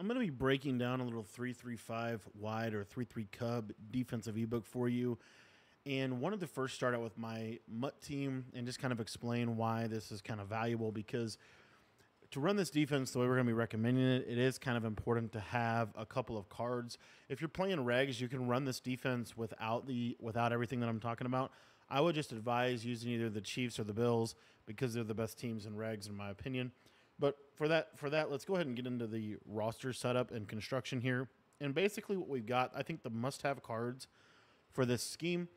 I'm going to be breaking down a little 335 wide or 33 cub defensive ebook for you. And wanted to first start out with my MUT team and just kind of explain why this is kind of valuable because to run this defense the way we're going to be recommending it, it is kind of important to have a couple of cards. If you're playing regs, you can run this defense without the without everything that I'm talking about. I would just advise using either the Chiefs or the Bills because they're the best teams in regs, in my opinion. But for that, for that, let's go ahead and get into the roster setup and construction here. And basically, what we've got, I think the must-have cards for this scheme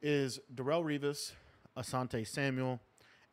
is Darrelle Revis, Asante Samuel,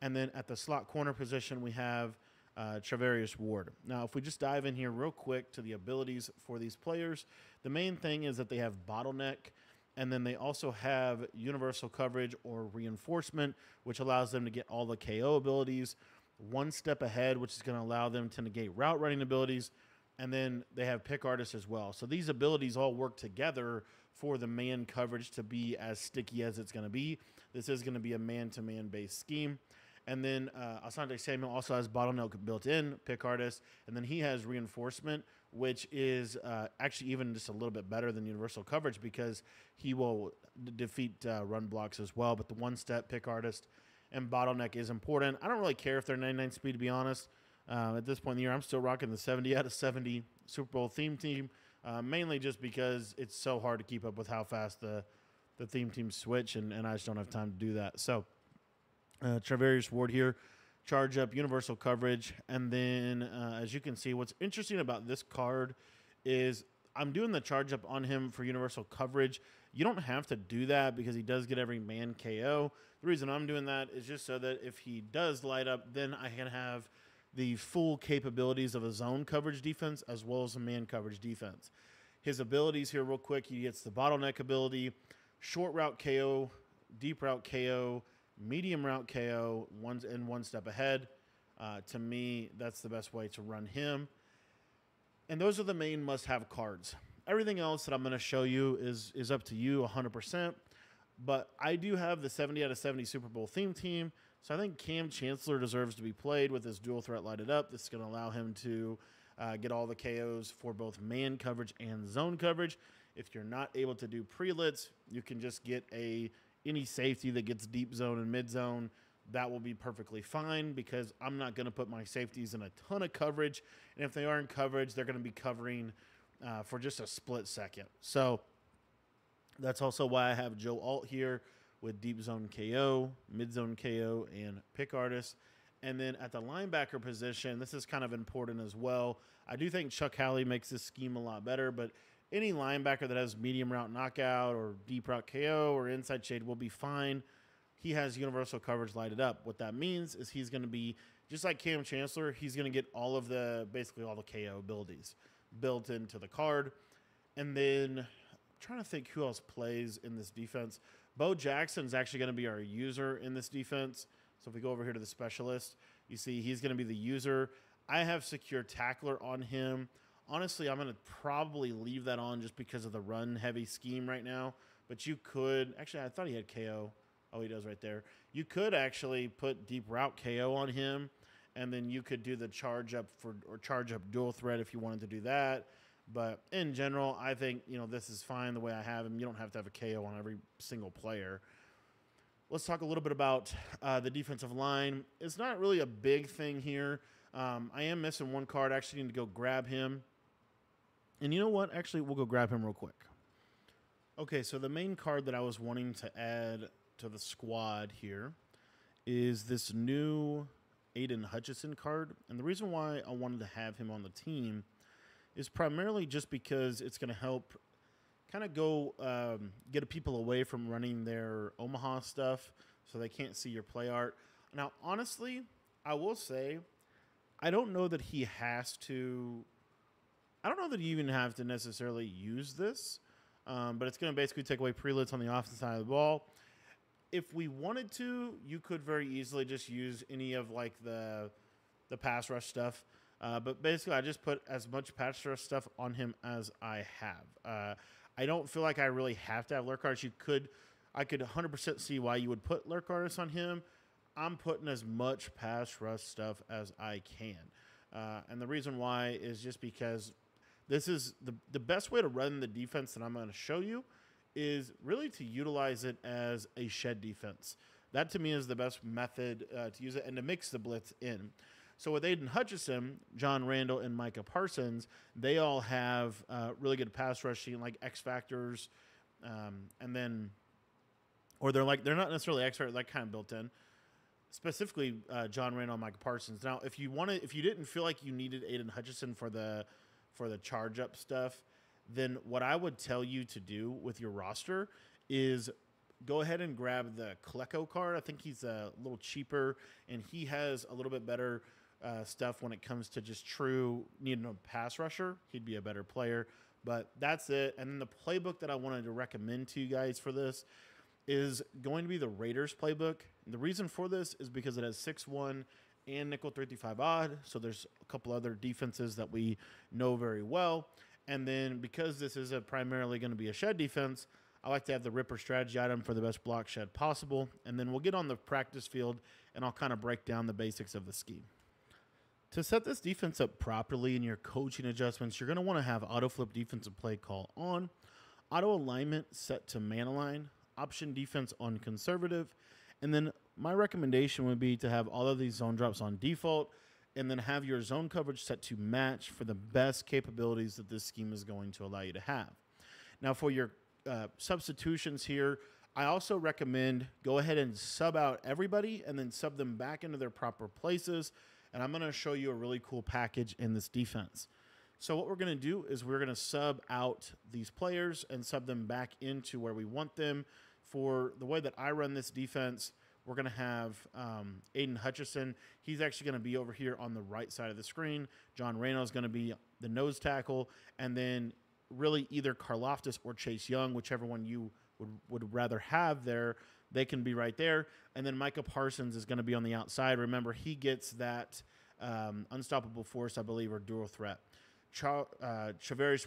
and then at the slot corner position we have uh, Charvarius Ward. Now, if we just dive in here real quick to the abilities for these players, the main thing is that they have bottleneck and then they also have universal coverage or reinforcement, which allows them to get all the KO abilities, one step ahead, which is going to allow them to negate route running abilities. And then they have pick artists as well. So these abilities all work together for the man coverage to be as sticky as it's going to be. This is going to be a man to man based scheme. And then uh, Asante Samuel also has bottleneck built in, pick artist, and then he has reinforcement, which is uh, actually even just a little bit better than universal coverage because he will defeat uh, run blocks as well. But the one step pick artist and bottleneck is important. I don't really care if they're 99 speed, to be honest. Uh, at this point in the year, I'm still rocking the 70 out of 70 Super Bowl theme team, uh, mainly just because it's so hard to keep up with how fast the the theme teams switch, and, and I just don't have time to do that. So uh, Charvarius Ward here, charge up universal coverage, and then uh, as you can see, what's interesting about this card is I'm doing the charge up on him for universal coverage. You don't have to do that because he does get every man KO. The reason I'm doing that is just so that if he does light up, then I can have the full capabilities of a zone coverage defense as well as a man coverage defense. His abilities here, real quick, he gets the bottleneck ability, short route KO, deep route KO, medium route KO, one's in one step ahead. Uh, to me, that's the best way to run him. And those are the main must-have cards. Everything else that I'm going to show you is is up to you 100%. But I do have the 70 out of 70 Super Bowl theme team. So I think Kam Chancellor deserves to be played with his dual threat lighted up. This is going to allow him to uh, get all the KOs for both man coverage and zone coverage. If you're not able to do pre-lits, you can just get a any safety that gets deep zone and mid zone. That will be perfectly fine because I'm not going to put my safeties in a ton of coverage. And if they are in coverage, they're going to be covering uh, for just a split second. So that's also why I have Joe Alt here with deep zone KO, mid zone KO, and pick artist. And then at the linebacker position, this is kind of important as well. I do think Chuck Howley makes this scheme a lot better, but any linebacker that has medium route knockout or deep route KO or inside shade will be fine. He has universal coverage lighted up. What that means is he's going to be just like Kam Chancellor. He's going to get all of the basically all the KO abilities built into the card. And then I'm trying to think who else plays in this defense. Bo Jackson is actually going to be our user in this defense. So if we go over here to the specialist, you see he's going to be the user. I have secure tackler on him. Honestly, I'm going to probably leave that on just because of the run heavy scheme right now. But you could actually, I thought he had KO. Oh, he does right there. You could actually put deep route KO on him, and then you could do the charge up for or charge up dual threat if you wanted to do that. But in general, I think you know this is fine the way I have him. You don't have to have a KO on every single player. Let's talk a little bit about uh, the defensive line. It's not really a big thing here. Um, I am missing one card. I actually need to go grab him. And you know what? Actually, we'll go grab him real quick. Okay, so the main card that I was wanting to add to the squad here is this new Aidan Hutchinson card. And the reason why I wanted to have him on the team is primarily just because it's going to help kind of go um, get people away from running their Omaha stuff so they can't see your play art. Now, honestly, I will say, I don't know that he has to. I don't know that you even have to necessarily use this, um, but it's going to basically take away pre-lits on the offensive side of the ball. If we wanted to, you could very easily just use any of like the the pass rush stuff. Uh, but basically, I just put as much pass rush stuff on him as I have. Uh, I don't feel like I really have to have lurk artists. You could, I could 100% see why you would put lurk artists on him. I'm putting as much pass rush stuff as I can. Uh, and the reason why is just because this is the the best way to run the defense that I'm going to show you is really to utilize it as a shed defense. That to me is the best method uh, to use it and to mix the blitz in. So with Aidan Hutchinson, John Randle, and Micah Parsons, they all have uh, really good pass rushing, like X factors, um, and then, or they're like they're not necessarily X factors, like kind of built in. Specifically, uh, John Randle, and Micah Parsons. Now, if you wanted, if you didn't feel like you needed Aidan Hutchinson for the for the charge up stuff, then what I would tell you to do with your roster is go ahead and grab the Klecko card. I think he's a little cheaper and he has a little bit better uh, stuff when it comes to just true needing a pass rusher. He'd be a better player. But that's it. And then the playbook that I wanted to recommend to you guys for this is going to be the Raiders playbook. And the reason for this is because it has 6 1 and nickel 335 odd. So there's a couple other defenses that we know very well. And then because this is a primarily going to be a shed defense, I like to have the Ripper strategy item for the best block shed possible. And then we'll get on the practice field and I'll kind of break down the basics of the scheme. To set this defense up properly in your coaching adjustments, you're going to want to have auto flip defensive play call on, auto alignment set to man align, option defense on conservative, and then my recommendation would be to have all of these zone drops on default and then have your zone coverage set to match for the best capabilities that this scheme is going to allow you to have. Now, for your uh, substitutions here, I also recommend go ahead and sub out everybody and then sub them back into their proper places. And I'm going to show you a really cool package in this defense. So what we're going to do is we're going to sub out these players and sub them back into where we want them. For the way that I run this defense, we're going to have um, Aidan Hutchinson. He's actually going to be over here on the right side of the screen. John Reno is going to be the nose tackle. And then really either Karlaftis or Chase Young, whichever one you would, would rather have there, they can be right there. And then Micah Parsons is going to be on the outside. Remember, he gets that um, unstoppable force, I believe, or dual threat. Ch- uh,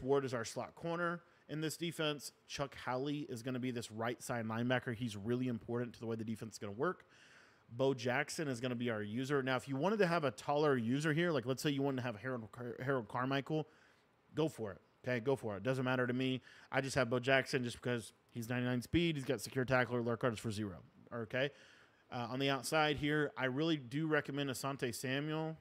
Ward is our slot corner in this defense. Chuck Howley is going to be this right side linebacker. He's really important to the way the defense is going to work. Bo Jackson is going to be our user. Now, if you wanted to have a taller user here, like let's say you wanted to have Harold, Harold Carmichael, go for it. Okay, go for it. Doesn't matter to me. I just have Bo Jackson just because he's 99 speed. He's got secure tackler. Lurk is for zero. Okay. Uh, on the outside here, I really do recommend Asante Samuel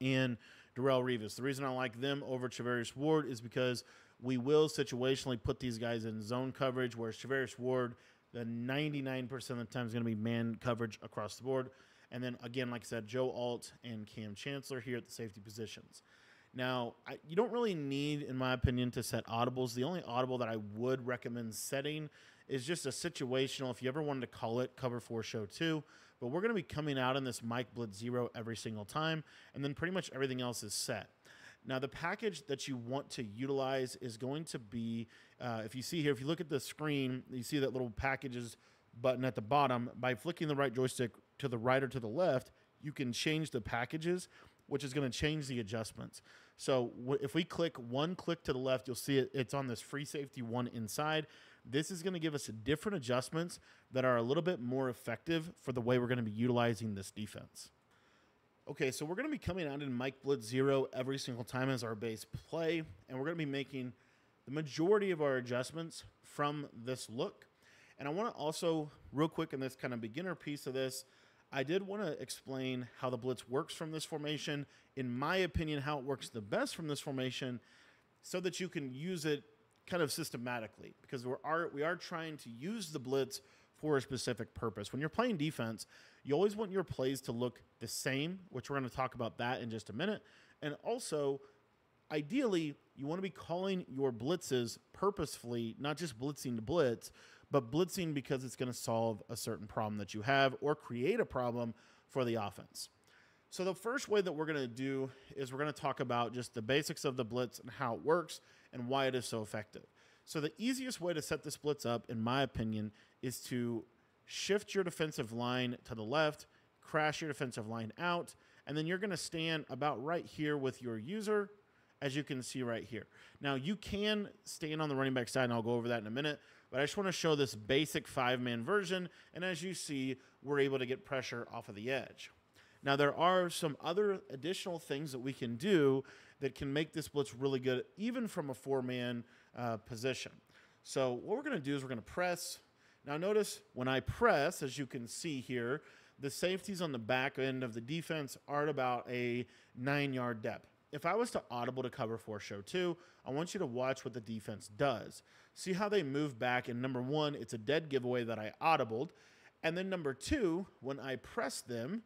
and Darrelle Revis. The reason I like them over Charvarius Ward is because we will situationally put these guys in zone coverage, whereas Charvarius Ward, the 99% of the time is going to be man coverage across the board. And then again, like I said, Joe Alt and Kam Chancellor here at the safety positions. Now, I, you don't really need, in my opinion, to set audibles. The only audible that I would recommend setting is just a situational. If you ever wanted to call it cover four show two, but we're going to be coming out in this Mike Blitz zero every single time, and then pretty much everything else is set. Now, the package that you want to utilize is going to be, uh, if you see here, if you look at the screen, you see that little packages button at the bottom. By flicking the right joystick to the right or to the left, you can change the packages, which is going to change the adjustments. So if we click one click to the left, you'll see it, it's on this free safety one inside. This is going to give us different adjustments that are a little bit more effective for the way we're going to be utilizing this defense. Okay, so we're going to be coming out in Mike Blitz Zero every single time as our base play, and we're going to be making the majority of our adjustments from this look. And I want to also, real quick, in this kind of beginner piece of this, I did want to explain how the blitz works from this formation. In my opinion, how it works the best from this formation, so that you can use it kind of systematically. Because we are we are trying to use the blitz for a specific purpose. When you're playing defense, you always want your plays to look the same, which we're going to talk about that in just a minute. And also, ideally, you want to be calling your blitzes purposefully, not just blitzing to blitz, but blitzing because it's going to solve a certain problem that you have or create a problem for the offense. So, the first way that we're going to do is we're going to talk about just the basics of the blitz and how it works and why it is so effective. So, the easiest way to set this blitz up, in my opinion, is to shift your defensive line to the left, crash your defensive line out, and then you're going to stand about right here with your user, as you can see right here. Now, you can stand on the running back side, and I'll go over that in a minute, but I just want to show this basic five man version, and as you see, we're able to get pressure off of the edge. Now, there are some other additional things that we can do that can make this blitz really good, even from a four man uh, position. So, what we're going to do is we're going to press. Now, notice when I press, as you can see here, the safeties on the back end of the defense are at about a nine yard depth. If I was to audible to cover four show two, I want you to watch what the defense does. See how they move back. And number one, it's a dead giveaway that I audibled. And then number two, when I press them,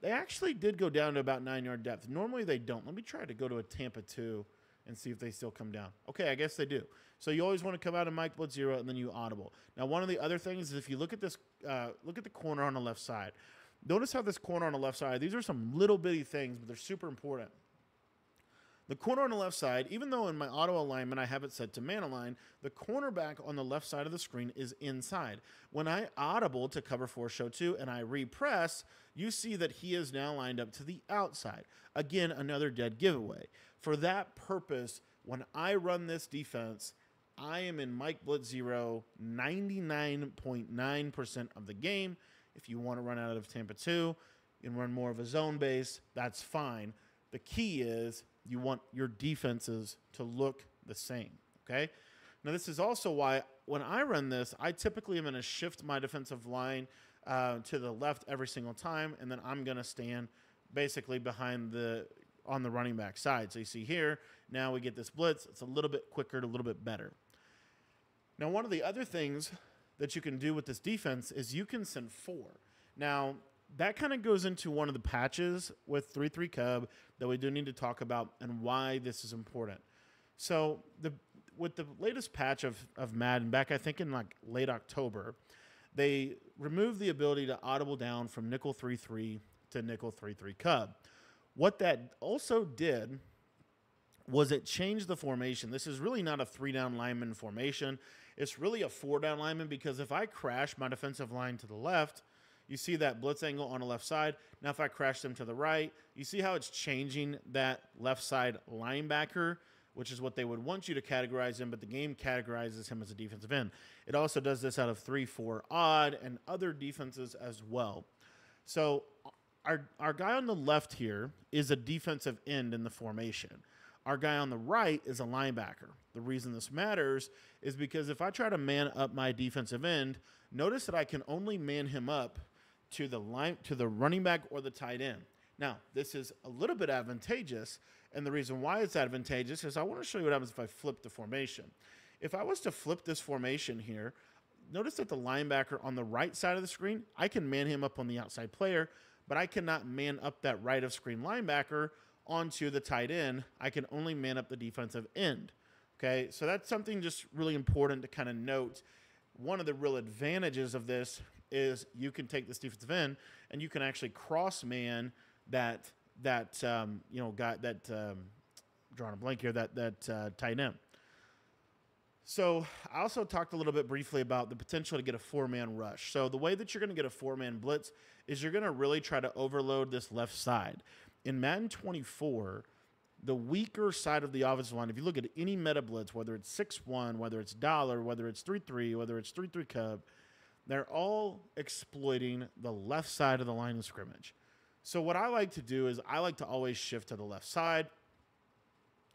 they actually did go down to about nine yard depth. Normally they don't. Let me try to go to a Tampa two and see if they still come down. Okay, I guess they do. So you always want to come out of Mike Blitz zero and then you audible. Now, one of the other things is if you look at this, uh, look at the corner on the left side. Notice how this corner on the left side, these are some little bitty things, but they're super important. The corner on the left side, even though in my auto alignment I have it set to man align, the cornerback on the left side of the screen is inside. When I audible to cover four show two and I repress, you see that he is now lined up to the outside. Again, another dead giveaway. For that purpose, when I run this defense, I am in Mike Blitz zero 99.9% of the game. If you want to run out of Tampa 2 and run more of a zone base, that's fine. The key is you want your defenses to look the same. Okay. Now, this is also why when I run this, I typically am going to shift my defensive line uh, to the left every single time, and then I'm going to stand basically behind the on the running back side. So you see here, now we get this blitz. It's a little bit quicker, a little bit better. Now, one of the other things that you can do with this defense is you can send four. Now, that kind of goes into one of the patches with 3 3 Cub that we do need to talk about and why this is important. So, the with the latest patch of, of Madden, back I think in like late October, they removed the ability to audible down from nickel 3 3 to nickel 3 3 Cub. What that also did was it changed the formation. This is really not a three down lineman formation. It's really a four down lineman because if I crash my defensive line to the left, you see that blitz angle on the left side. Now, if I crash them to the right, you see how it's changing that left side linebacker, which is what they would want you to categorize him, but the game categorizes him as a defensive end. It also does this out of 3 4 odd and other defenses as well. So, our, our guy on the left here is a defensive end in the formation. Our guy on the right is a linebacker. The reason this matters is because if I try to man up my defensive end, notice that I can only man him up to the line to the running back or the tight end. Now, this is a little bit advantageous, and the reason why it's advantageous is I want to show you what happens if I flip the formation. If I was to flip this formation here, notice that the linebacker on the right side of the screen, I can man him up on the outside player, but I cannot man up that right of screen linebacker onto the tight end. I can only man up the defensive end. Okay, so that's something just really important to kind of note. One of the real advantages of this is you can take this defensive end and you can actually cross man that that um, you know guy that um, drawing a blank here that that uh, tight end. So I also talked a little bit briefly about the potential to get a four man rush. So the way that you're going to get a four man blitz is you're going to really try to overload this left side. In Madden 24, the weaker side of the offensive line, if you look at any meta blitz, whether it's 6 1, whether it's dollar, whether it's 3 3, whether it's 3 3 cub, they're all exploiting the left side of the line of scrimmage. So, what I like to do is I like to always shift to the left side.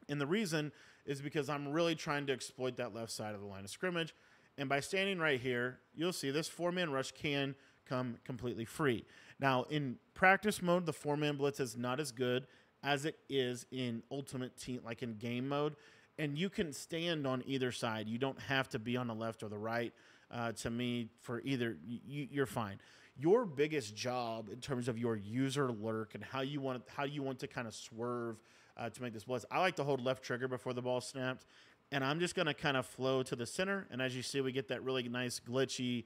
And the reason is because I'm really trying to exploit that left side of the line of scrimmage. And by standing right here, you'll see this four man rush can come completely free. Now, in practice mode, the four man blitz is not as good as it is in ultimate team, like in game mode. And you can stand on either side. You don't have to be on the left or the right uh, to me for either you, you're fine your biggest job in terms of your user lurk and how you want how you want to kind of swerve uh, to make this blitz. I like to hold left trigger before the ball snapped, and I'm just going to kind of flow to the center. And as you see, we get that really nice glitchy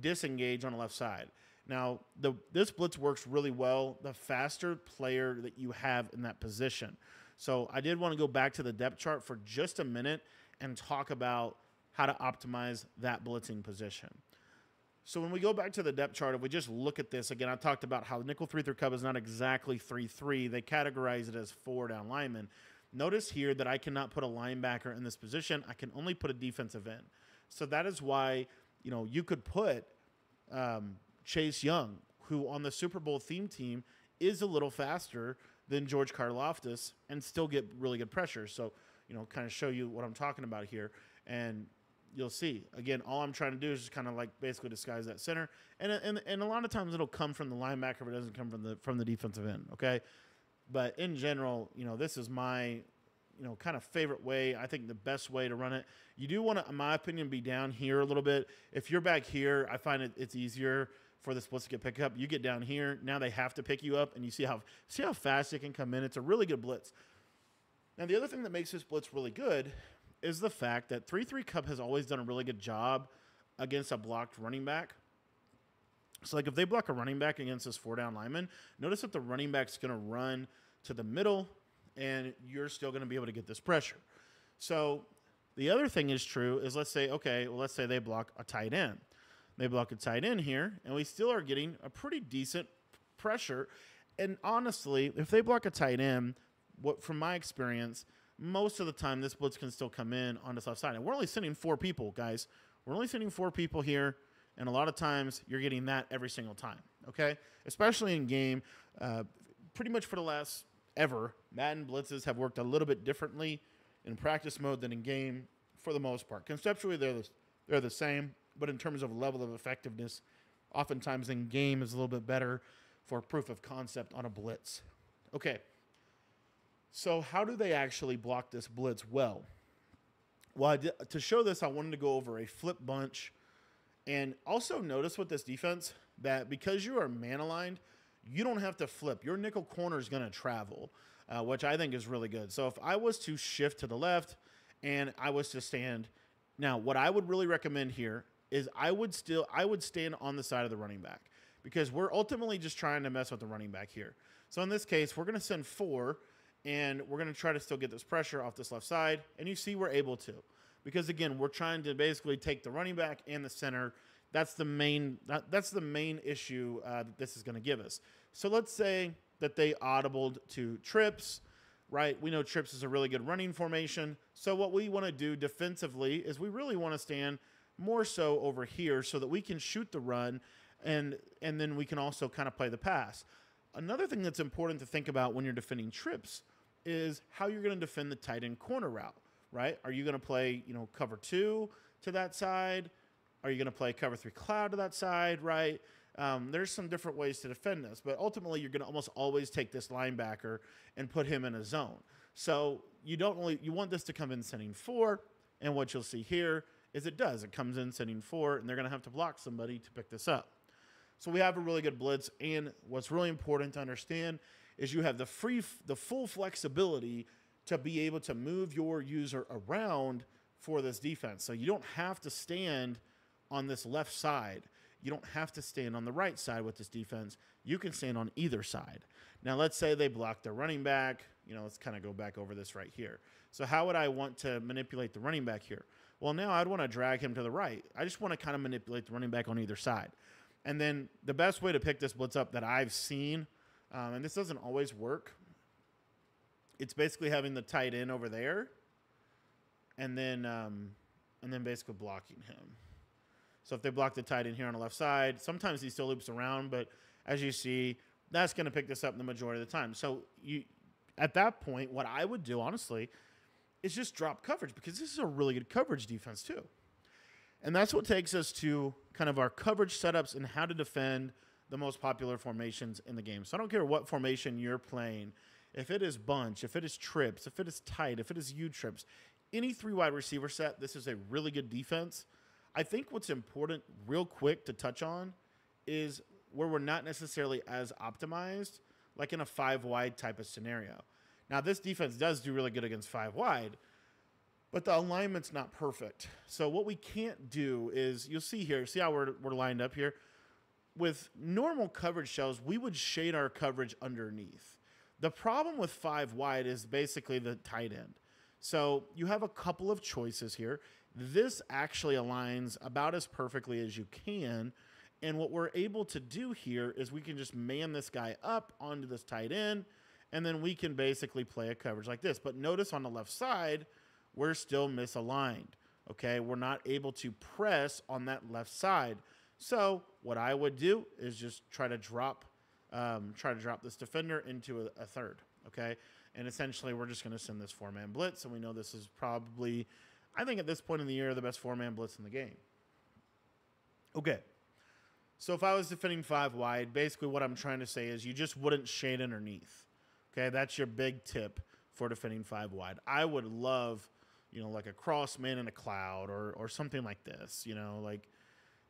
disengage on the left side. Now, the this blitz works really well the faster player that you have in that position. So I did want to go back to the depth chart for just a minute and talk about how to optimize that blitzing position. So when we go back to the depth chart, if we just look at this again, I talked about how nickel three through cub is not exactly three three. They categorize it as four down lineman. Notice here that I cannot put a linebacker in this position. I can only put a defensive end. So that is why you know you could put um, Chase Young, who on the Super Bowl theme team is a little faster than George Karlaftis and still get really good pressure. So, you know, kind of show you what I'm talking about here. And you'll see. Again, all I'm trying to do is just kind of like basically disguise that center. And, and, and a lot of times it'll come from the linebacker but it doesn't come from the, from the defensive end. Okay. But in general, you know, this is my, you know, kind of favorite way. I think the best way to run it. You do want to, in my opinion, be down here a little bit. If you're back here, I find it it's easier for the splits to get picked up. You get down here, now they have to pick you up, and you see how see how fast it can come in. It's a really good blitz. Now the other thing that makes this blitz really good is the fact that three three Cub has always done a really good job against a blocked running back. So like if they block a running back against this four down lineman, notice that the running back's going to run to the middle and you're still going to be able to get this pressure. So the other thing is true is let's say, okay, well, let's say they block a tight end. They block a tight end here, and we still are getting a pretty decent pressure. And honestly, if they block a tight end, what from my experience, most of the time this blitz can still come in on this left side. And we're only sending four people, guys. We're only sending four people here, and a lot of times you're getting that every single time. Okay, especially in game. Uh, pretty much for the last ever, Madden blitzes have worked a little bit differently in practice mode than in game for the most part. Conceptually, they're the, they're the same, but in terms of level of effectiveness, oftentimes in game is a little bit better for proof of concept on a blitz. Okay. So how do they actually block this blitz well? Well, did, to show this, I wanted to go over a flip bunch, and also notice with this defense that because you are man aligned, you don't have to flip. Your nickel corner is going to travel, uh, which I think is really good. So if I was to shift to the left and I was to stand, now what I would really recommend here is I would still I would stand on the side of the running back because we're ultimately just trying to mess with the running back here. So in this case, we're going to send four, and we're going to try to still get this pressure off this left side. And you see we're able to, because again, we're trying to basically take the running back and the center. That's the main that, that's the main issue uh, that this is going to give us. So let's say that they audibled to trips, right? We know trips is a really good running formation. So what we want to do defensively is we really want to stand more so over here so that we can shoot the run and and then we can also kind of play the pass. Another thing that's important to think about when you're defending trips is how you're going to defend the tight end corner route, right? Are you going to play, you know, cover 2 to that side? Are you going to play cover 3 cloud to that side, right? Um, there's some different ways to defend this, but ultimately you're going to almost always take this linebacker and put him in a zone. So you don't only you want this to come in sending four, and what you'll see here is it does. It comes in sending four, and they're going to have to block somebody to pick this up. So we have a really good blitz, and what's really important to understand is you have the free, the full flexibility to be able to move your user around for this defense. So you don't have to stand on this left side. You don't have to stand on the right side with this defense. You can stand on either side. Now, let's say they block the running back. You know, let's kind of go back over this right here. So, how would I want to manipulate the running back here? Well, now I'd want to drag him to the right. I just want to kind of manipulate the running back on either side. And then the best way to pick this blitz up that I've seen, um, and this doesn't always work, it's basically having the tight end over there, and then um, and then basically blocking him. So if they block the tight end here on the left side, sometimes he still loops around, but as you see, that's going to pick this up the majority of the time. So you, at that point, what I would do honestly is just drop coverage because this is a really good coverage defense too. And that's what takes us to kind of our coverage setups and how to defend the most popular formations in the game. So I don't care what formation you're playing. If it is bunch, if it is trips, if it is tight, if it is U trips, any three wide receiver set, this is a really good defense. I think what's important, real quick, to touch on is where we're not necessarily as optimized, like in a five wide type of scenario. Now, this defense does do really good against five wide, but the alignment's not perfect. So, what we can't do is you'll see here, see how we're, we're lined up here? With normal coverage shells, we would shade our coverage underneath. The problem with five wide is basically the tight end. So, you have a couple of choices here. This actually aligns about as perfectly as you can. And what we're able to do here is we can just man this guy up onto this tight end, and then we can basically play a coverage like this. But notice on the left side, we're still misaligned. Okay, we're not able to press on that left side. So what I would do is just try to drop, um, try to drop this defender into a, a third. Okay. And essentially, we're just going to send this four man blitz. And we know this is probably, I think at this point in the year, the best four man blitz in the game. Okay. So if I was defending five wide, basically what I'm trying to say is you just wouldn't shade underneath. Okay. That's your big tip for defending five wide. I would love, you know, like a cross man in a cloud or, or something like this, you know, like,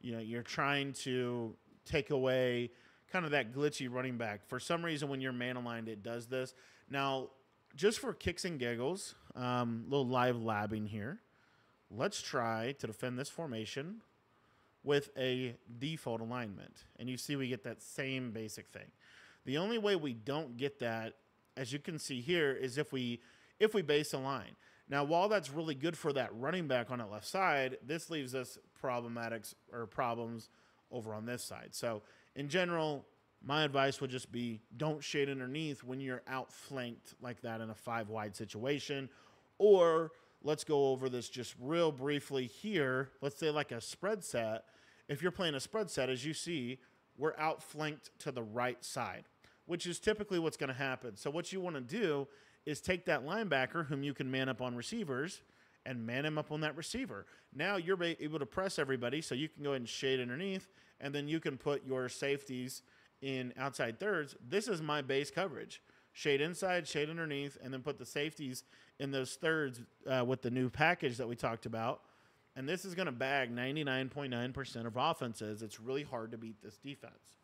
you know, you're trying to take away kind of that glitchy running back. For some reason, when you're man aligned, it does this. Now, just for kicks and giggles, a um, little live labbing here. Let's try to defend this formation with a default alignment. And you see we get that same basic thing. The only way we don't get that, as you can see here, is if we if we base align. Now, while that's really good for that running back on that left side, this leaves us problematics or problems over on this side. So, in general, my advice would just be don't shade underneath when you're outflanked like that in a five wide situation. Or let's go over this just real briefly here. Let's say like a spread set. If you're playing a spread set, as you see, we're outflanked to the right side, which is typically what's going to happen. So what you want to do is take that linebacker whom you can man up on receivers and man him up on that receiver. Now you're able to press everybody, so you can go ahead and shade underneath, and then you can put your safeties in outside thirds. This is my base coverage. Shade inside, shade underneath, and then put the safeties in those thirds uh, with the new package that we talked about. And this is going to bag 99.9% of offenses. It's really hard to beat this defense.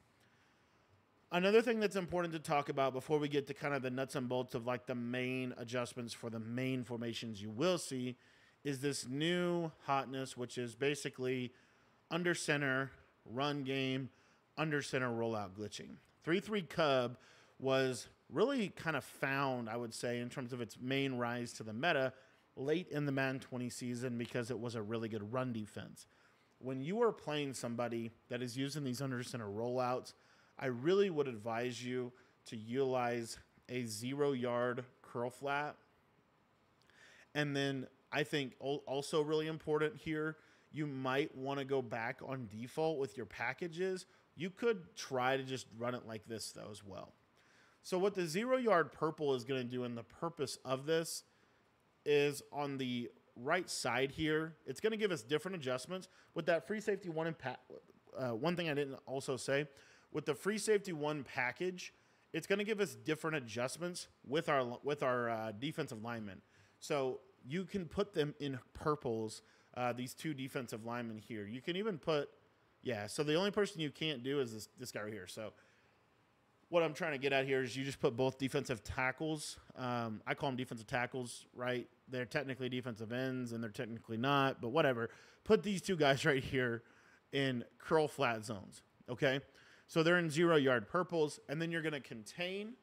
Another thing that's important to talk about before we get to kind of the nuts and bolts of like the main adjustments for the main formations you will see is this new hotness, which is basically under center, run game, under center rollout glitching. 3 3 Cub was really kind of found, I would say, in terms of its main rise to the meta late in the Madden 20 season because it was a really good run defense. When you are playing somebody that is using these under center rollouts, I really would advise you to utilize a zero yard curl flat. And then I think also really important here, you might want to go back on default with your packages. You could try to just run it like this though as well. So what the zero yard purple is going to do and the purpose of this is on the right side here, it's going to give us different adjustments with that free safety one impact. Uh, one thing I didn't also say with the free safety one package, it's going to give us different adjustments with our with our uh, defensive linemen. So you can put them in purples. Uh, these two defensive linemen here. You can even put, yeah. So the only person you can't do is this this guy right here. So what I'm trying to get at here is you just put both defensive tackles. Um, I call them defensive tackles, right? They're technically defensive ends and they're technically not, but whatever. Put these two guys right here in curl flat zones, okay? So they're in zero yard purples, and then you're going to contain.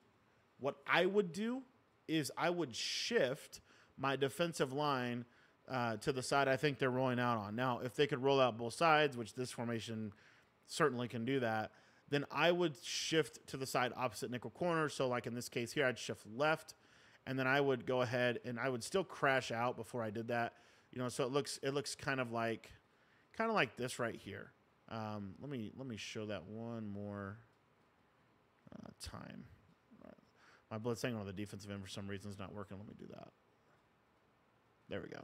What I would do is I would shift my defensive line uh, to the side I think they're rolling out on. Now, if they could roll out both sides, which this formation certainly can do that, then I would shift to the side opposite nickel corner. So, like in this case here, I'd shift left, and then I would go ahead and I would still crash out before I did that. You know, so it looks it looks kind of like kind of like this right here. Um, let me let me show that one more uh, time. My blitzing on the defensive end for some reason is not working. Let me do that. There we go.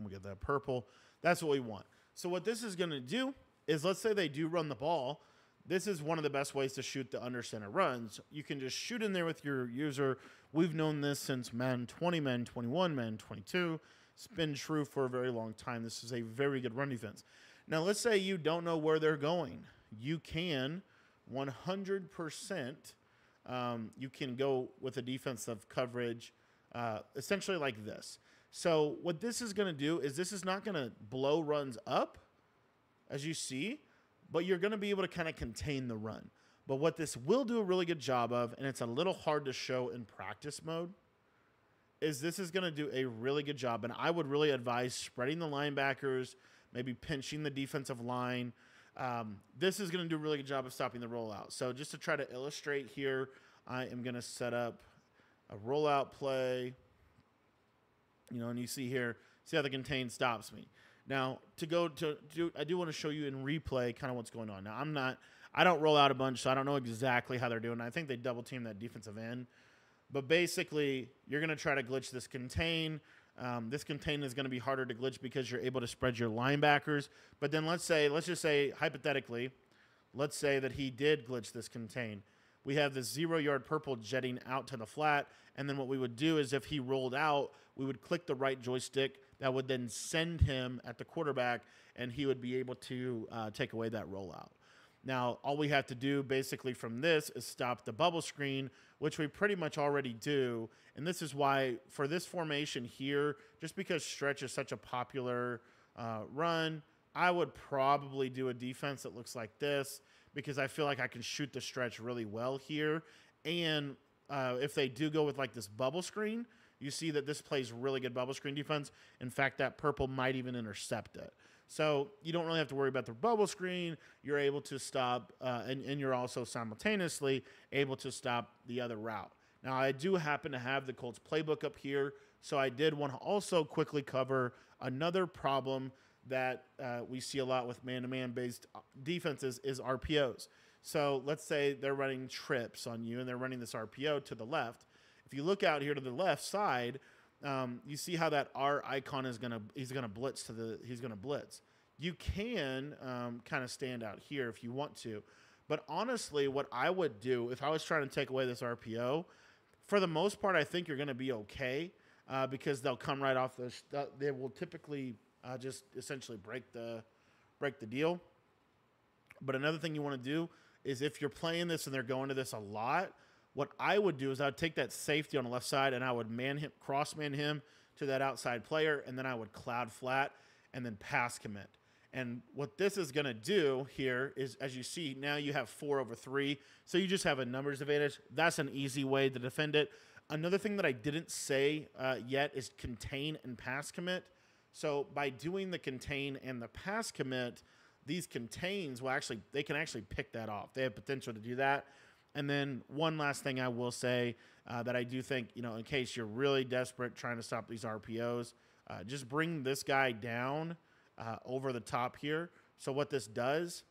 We get that purple. That's what we want. So what this is going to do is, let's say they do run the ball. This is one of the best ways to shoot the under center runs. You can just shoot in there with your user. We've known this since Madden 20, Madden 21, Madden 22. It's been true for a very long time. This is a very good run defense. Now, let's say you don't know where they're going. You can 100%, um, you can go with a defensive coverage uh, essentially like this. So, what this is going to do is this is not going to blow runs up, as you see, but you're going to be able to kind of contain the run. But what this will do a really good job of, and it's a little hard to show in practice mode, is this is going to do a really good job. And I would really advise spreading the linebackers maybe pinching the defensive line. Um, this is going to do a really good job of stopping the rollout. So just to try to illustrate here, I am going to set up a rollout play. You know, and you see here, see how the contain stops me. Now, to go to I do want to show you in replay kind of what's going on. Now, I'm not, I don't roll out a bunch, so I don't know exactly how they're doing. I think they double team that defensive end. But basically, you're going to try to glitch this contain. Um, this contain is going to be harder to glitch because you're able to spread your linebackers. But then let's say, let's just say hypothetically, let's say that he did glitch this contain. We have this zero yard purple jetting out to the flat. And then what we would do is if he rolled out, we would click the right joystick. That would then send him at the quarterback, and he would be able to uh, take away that rollout. Now, all we have to do basically from this is stop the bubble screen, which we pretty much already do. And this is why, for this formation here, just because stretch is such a popular uh, run, I would probably do a defense that looks like this because I feel like I can shoot the stretch really well here. And uh, if they do go with like this bubble screen, you see that this plays really good bubble screen defense. In fact, that purple might even intercept it. So you don't really have to worry about the bubble screen. You're able to stop, uh, and, and you're also simultaneously able to stop the other route. Now, I do happen to have the Colts playbook up here, so I did want to also quickly cover another problem that uh, we see a lot with man-to-man based uh, defenses is RPOs. So let's say they're running trips on you and they're running this RPO to the left. If you look out here to the left side, um, you see how that R icon is gonna he's gonna blitz to the he's gonna blitz. You can um, kind of stand out here if you want to, but honestly, what I would do if I was trying to take away this RPO, for the most part, I think you're gonna be okay uh, because they'll come right off the. They will typically uh, just essentially break the break the deal. But another thing you want to do is if you're playing this and they're going to this a lot, what I would do is I would take that safety on the left side and I would man him, cross man him to that outside player, and then I would cloud flat and then pass commit. And what this is going to do here is, as you see, now you have four over three. So you just have a numbers advantage. That's an easy way to defend it. Another thing that I didn't say uh, yet is contain and pass commit. So by doing the contain and the pass commit, these contains will actually, they can actually pick that off. They have potential to do that. And then one last thing I will say uh, that I do think, you know, in case you're really desperate trying to stop these RPOs, uh, just bring this guy down uh, over the top here. So what this does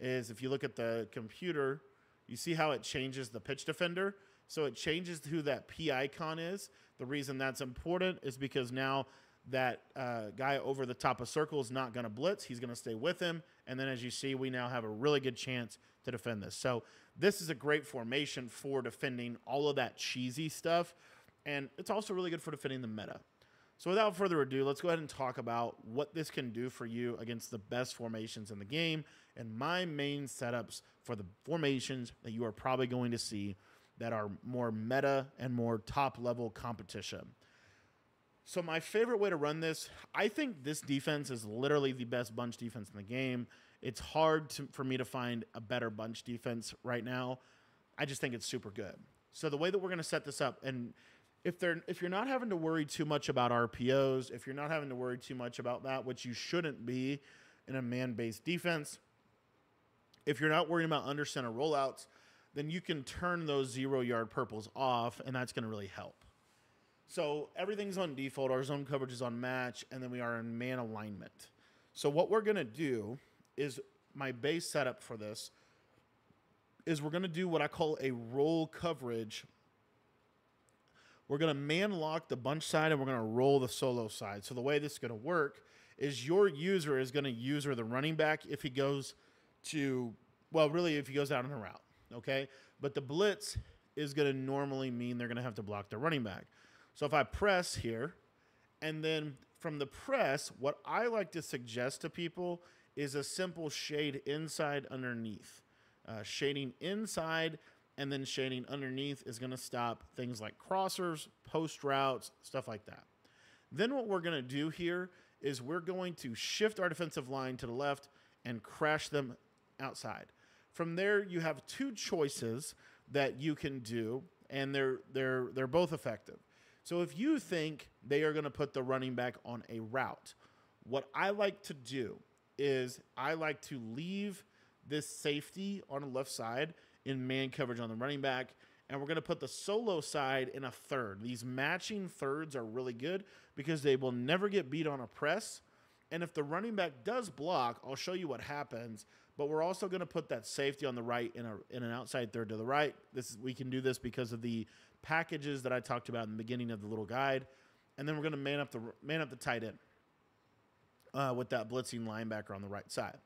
is if you look at the computer, you see how it changes the pitch defender. So it changes who that P icon is. The reason that's important is because now that uh, guy over the top of circle is not going to blitz. He's going to stay with him. And then as you see, we now have a really good chance to defend this. So this is a great formation for defending all of that cheesy stuff. And it's also really good for defending the meta. So without further ado, let's go ahead and talk about what this can do for you against the best formations in the game and my main setups for the formations that you are probably going to see that are more meta and more top level competition. So my favorite way to run this, I think this defense is literally the best bunch defense in the game. It's hard to, for me to find a better bunch defense right now. I just think it's super good. So the way that we're going to set this up, and if they're if you're not having to worry too much about RPOs, if you're not having to worry too much about that, which you shouldn't be in a man-based defense, if you're not worrying about under center rollouts, then you can turn those zero yard purples off, and that's going to really help. So everything's on default. Our zone coverage is on match, and then we are in man alignment. So what we're gonna do is my base setup for this is we're gonna do what I call a roll coverage. We're gonna man lock the bunch side and we're gonna roll the solo side. So the way this is gonna work is your user is gonna user the running back if he goes to well, really if he goes out on a route, okay? But the blitz is gonna normally mean they're gonna have to block the running back. So if I press here, and then from the press, what I like to suggest to people is a simple shade inside underneath. Uh, shading inside and then shading underneath is going to stop things like crossers, post routes, stuff like that. Then what we're going to do here is we're going to shift our defensive line to the left and crash them outside. From there, you have two choices that you can do, and they're they're they're both effective. So if you think they are going to put the running back on a route, what I like to do is I like to leave this safety on the left side in man coverage on the running back. And we're going to put the solo side in a third. These matching thirds are really good because they will never get beat on a press And if the running back does block, I'll show you what happens. But we're also going to put that safety on the right in, a, in an outside third to the right. This is, we can do this because of the packages that I talked about in the beginning of the little guide. And then we're going to man up the man up the tight end uh, with that blitzing linebacker on the right side.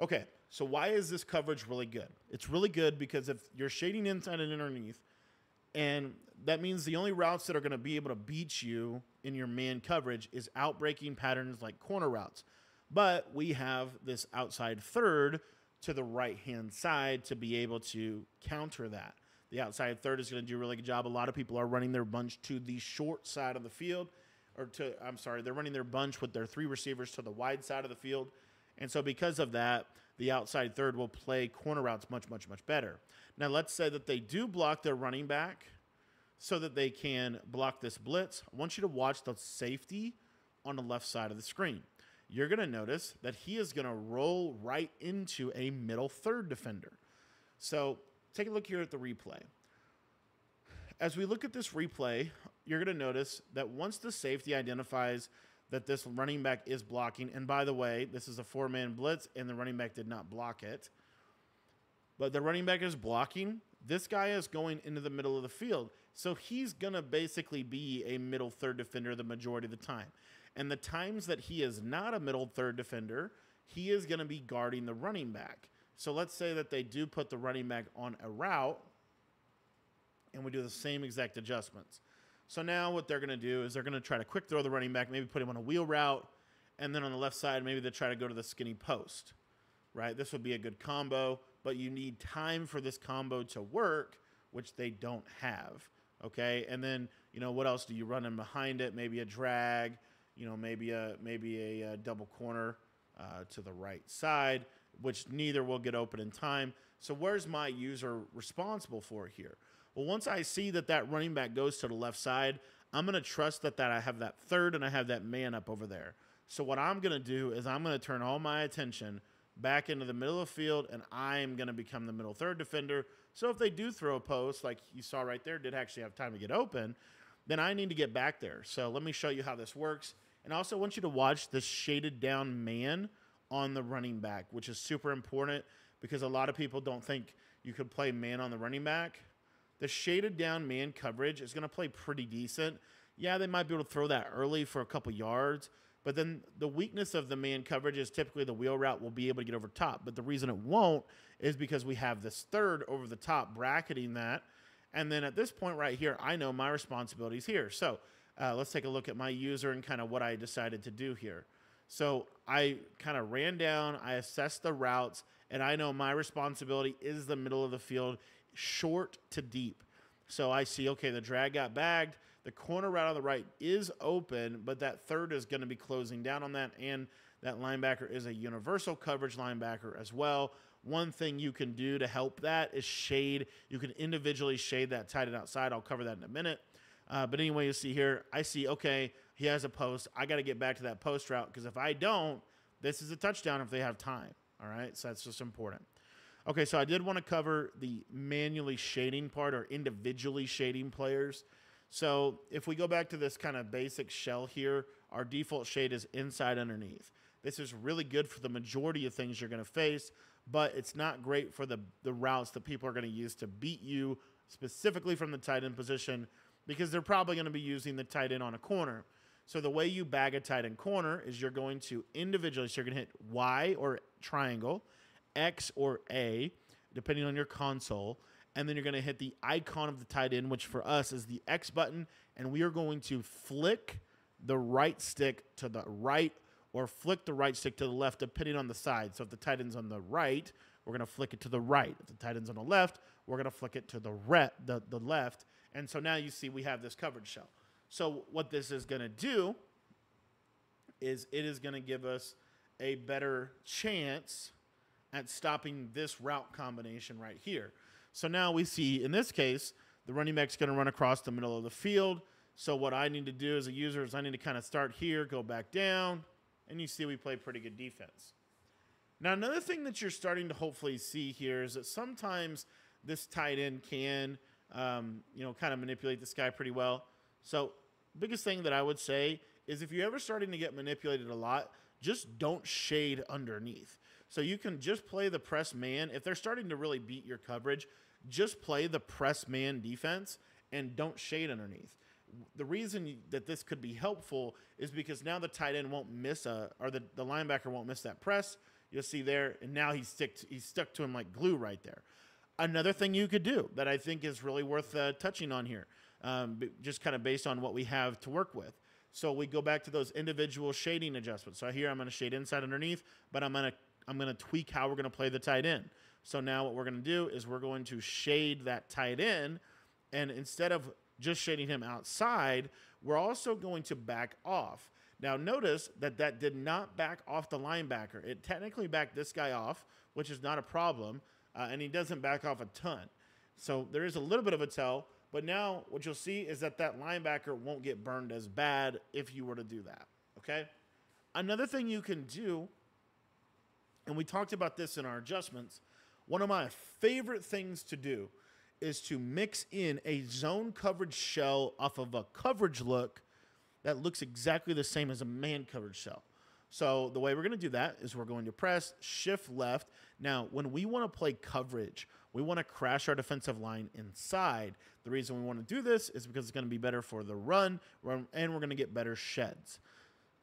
Okay, so why is this coverage really good? It's really good because if you're shading inside and underneath, and that means the only routes that are going to be able to beat you in your man coverage is outbreaking patterns like corner routes. But we have this outside third to the right hand side to be able to counter that. The outside third is going to do a really good job. A lot of people are running their bunch to the short side of the field, or to, I'm sorry, they're running their bunch with their three receivers to the wide side of the field. And so, because of that, the outside third will play corner routes much, much, much better. Now, let's say that they do block their running back so that they can block this blitz. I want you to watch the safety on the left side of the screen. You're going to notice that he is going to roll right into a middle third defender. So, take a look here at the replay. As we look at this replay, you're going to notice that once the safety identifies that this running back is blocking. And by the way, this is a four man blitz, and the running back did not block it. But the running back is blocking. This guy is going into the middle of the field. So he's going to basically be a middle third defender the majority of the time. And the times that he is not a middle third defender, he is going to be guarding the running back. So let's say that they do put the running back on a route and we do the same exact adjustments. So now what they're going to do is they're going to try to quick throw the running back, maybe put him on a wheel route, and then on the left side, maybe they try to go to the skinny post, right? This would be a good combo, but you need time for this combo to work, which they don't have, okay? And then, you know, what else do you run in behind it? Maybe a drag, you know, maybe a maybe a, a double corner uh, to the right side, which neither will get open in time. So where's my user responsible for here? Well, once I see that that running back goes to the left side, I'm going to trust that, that I have that third and I have that man up over there. So what I'm going to do is I'm going to turn all my attention back into the middle of the field and I'm going to become the middle third defender. So if they do throw a post, like you saw right there, did actually have time to get open, then I need to get back there. So let me show you how this works. And I also want you to watch the shaded down man on the running back, which is super important because a lot of people don't think you could play man on the running back. The shaded down man coverage is going to play pretty decent. Yeah, they might be able to throw that early for a couple yards, but then the weakness of the man coverage is typically the wheel route will be able to get over top. But the reason it won't is because we have this third over the top bracketing that. And then at this point right here, I know my responsibilities here. So uh, let's take a look at my user and kind of what I decided to do here. So I kind of ran down, I assessed the routes, and I know my responsibility is the middle of the field short to deep. So I see, okay, the drag got bagged. The corner route on the right is open, but that third is going to be closing down on that. And that linebacker is a universal coverage linebacker as well. One thing you can do to help that is shade. You can individually shade that tight end outside. I'll cover that in a minute. Uh, but anyway, you see here, I see, okay, he has a post. I got to get back to that post route because if I don't, this is a touchdown if they have time. All right. So that's just important. Okay, so I did want to cover the manually shading part or individually shading players. So if we go back to this kind of basic shell here, our default shade is inside underneath. This is really good for the majority of things you're going to face, but it's not great for the, the routes that people are going to use to beat you specifically from the tight end position because they're probably going to be using the tight end on a corner. So the way you bag a tight end corner is you're going to individually, so you're going to hit Y or triangle, X or A, depending on your console. And then you're going to hit the icon of the tight end, which for us is the X button. And we are going to flick the right stick to the right or flick the right stick to the left, depending on the side. So if the tight end's on the right, we're going to flick it to the right. If the tight end's on the left, we're going to flick it to the, re- the, the left. And so now you see we have this coverage shell. So what this is going to do is it is going to give us a better chance at stopping this route combination right here. So now we see in this case, the running back's going to run across the middle of the field. So what I need to do as a user is I need to kind of start here, go back down, and you see we play pretty good defense. Now another thing that you're starting to hopefully see here is that sometimes this tight end can, um, you know, kind of manipulate this guy pretty well. So biggest thing that I would say is if you're ever starting to get manipulated a lot, just don't shade underneath. So you can just play the press man. If they're starting to really beat your coverage, just play the press man defense and don't shade underneath. The reason that this could be helpful is because now the tight end won't miss a, or the, the linebacker won't miss that press. You'll see there, and now he's stick he's stuck to him like glue right there. Another thing you could do that I think is really worth uh, touching on here, um, just kind of based on what we have to work with. So we go back to those individual shading adjustments. So here I'm going to shade inside underneath, but I'm going to I'm going to tweak how we're going to play the tight end. So now what we're going to do is we're going to shade that tight end, and instead of just shading him outside, we're also going to back off. Now notice that that did not back off the linebacker. It technically backed this guy off, which is not a problem, uh, and he doesn't back off a ton. So there is a little bit of a tell, but now what you'll see is that that linebacker won't get burned as bad if you were to do that. Okay. Another thing you can do, and we talked about this in our adjustments, one of my favorite things to do is to mix in a zone coverage shell off of a coverage look that looks exactly the same as a man coverage shell. So the way we're going to do that is we're going to press shift left. Now, when we want to play coverage, we want to crash our defensive line inside. The reason we want to do this is because it's going to be better for the run, and we're going to get better sheds.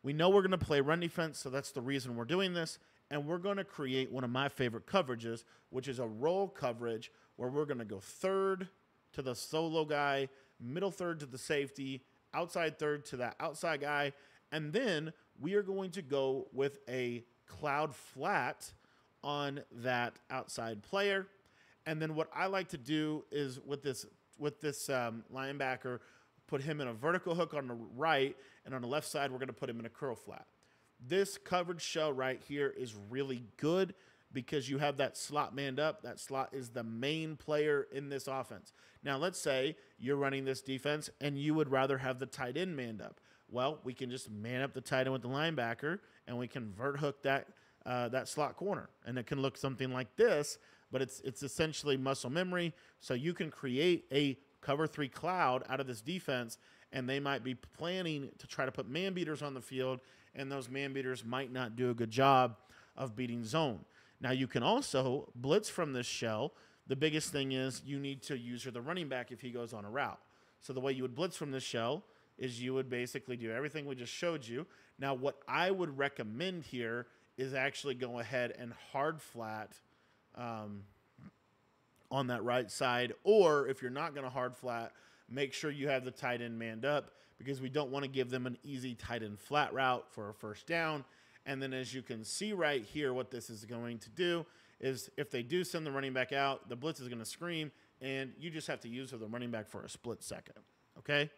We know we're going to play run defense, so that's the reason we're doing this. And we're going to create one of my favorite coverages, which is a roll coverage where we're going to go third to the solo guy, middle third to the safety, outside third to that outside guy. And then we are going to go with a cloud flat on that outside player. And then what I like to do is with this with this um, linebacker, put him in a vertical hook on the right, and on the left side, we're going to put him in a curl flat. This covered shell right here is really good because you have that slot manned up. That slot is the main player in this offense. Now, let's say you're running this defense and you would rather have the tight end manned up. Well, we can just man up the tight end with the linebacker and we can vert hook that uh, that slot corner, and it can look something like this. But it's it's essentially muscle memory, so you can create a cover three cloud out of this defense, and they might be planning to try to put man beaters on the field, and those man beaters might not do a good job of beating zone. Now you can also blitz from this shell. The biggest thing is you need to use the running back if he goes on a route. So the way you would blitz from this shell is you would basically do everything we just showed you. Now what I would recommend here is actually go ahead and hard flat um, on that right side. Or if you're not going to hard flat, make sure you have the tight end manned up because we don't want to give them an easy tight end flat route for a first down and then as you can see right here, what this is going to do is if they do send the running back out, the blitz is going to scream, and you just have to use the running back for a split second. Okay?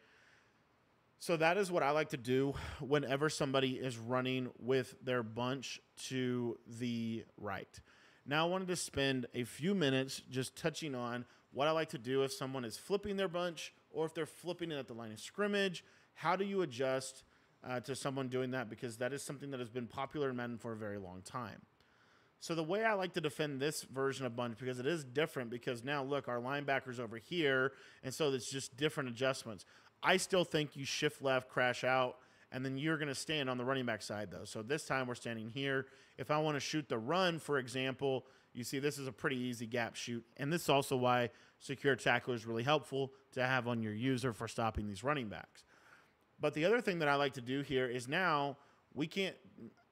So that is what I like to do whenever somebody is running with their bunch to the right. Now I wanted to spend a few minutes just touching on what I like to do if someone is flipping their bunch or if they're flipping it at the line of scrimmage. How do you adjust uh, to someone doing that because that is something that has been popular in Madden for a very long time. So the way I like to defend this version of bunch because it is different because now look our linebackers over here and so it's just different adjustments. I still think you shift left, crash out, and then you're going to stand on the running back side though. So this time we're standing here. If I want to shoot the run, for example, you see this is a pretty easy gap shoot, and this is also why secure tackle is really helpful to have on your user for stopping these running backs. But the other thing that I like to do here is now we can't,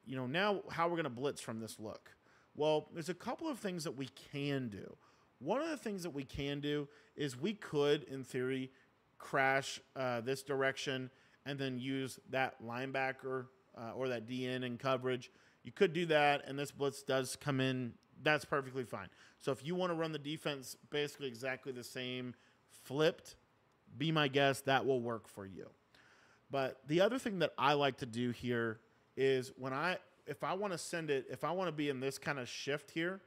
you know, now how we're going to blitz from this look. Well, there's a couple of things that we can do. One of the things that we can do is we could, in theory, crash uh, this direction and then use that linebacker uh, or that DN in coverage. You could do that, and this blitz does come in. That's perfectly fine. So if you want to run the defense basically exactly the same, flipped, be my guest. That will work for you. But the other thing that I like to do here is when I if I want to send it, if I want to be in this kind of shift here,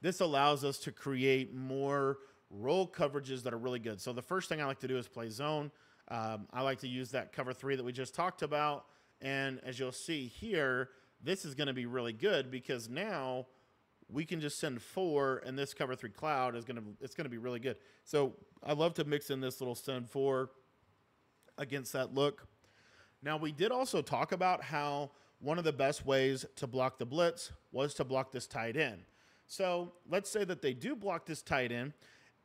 this allows us to create more roll coverages that are really good. So the first thing I like to do is play zone. Um, I like to use that cover three that we just talked about. And as you'll see here, this is going to be really good because now we can just send four and this cover three cloud is going to, it's going to be really good. So I love to mix in this little send four against that look. Now, we did also talk about how one of the best ways to block the blitz was to block this tight end. So let's say that they do block this tight end.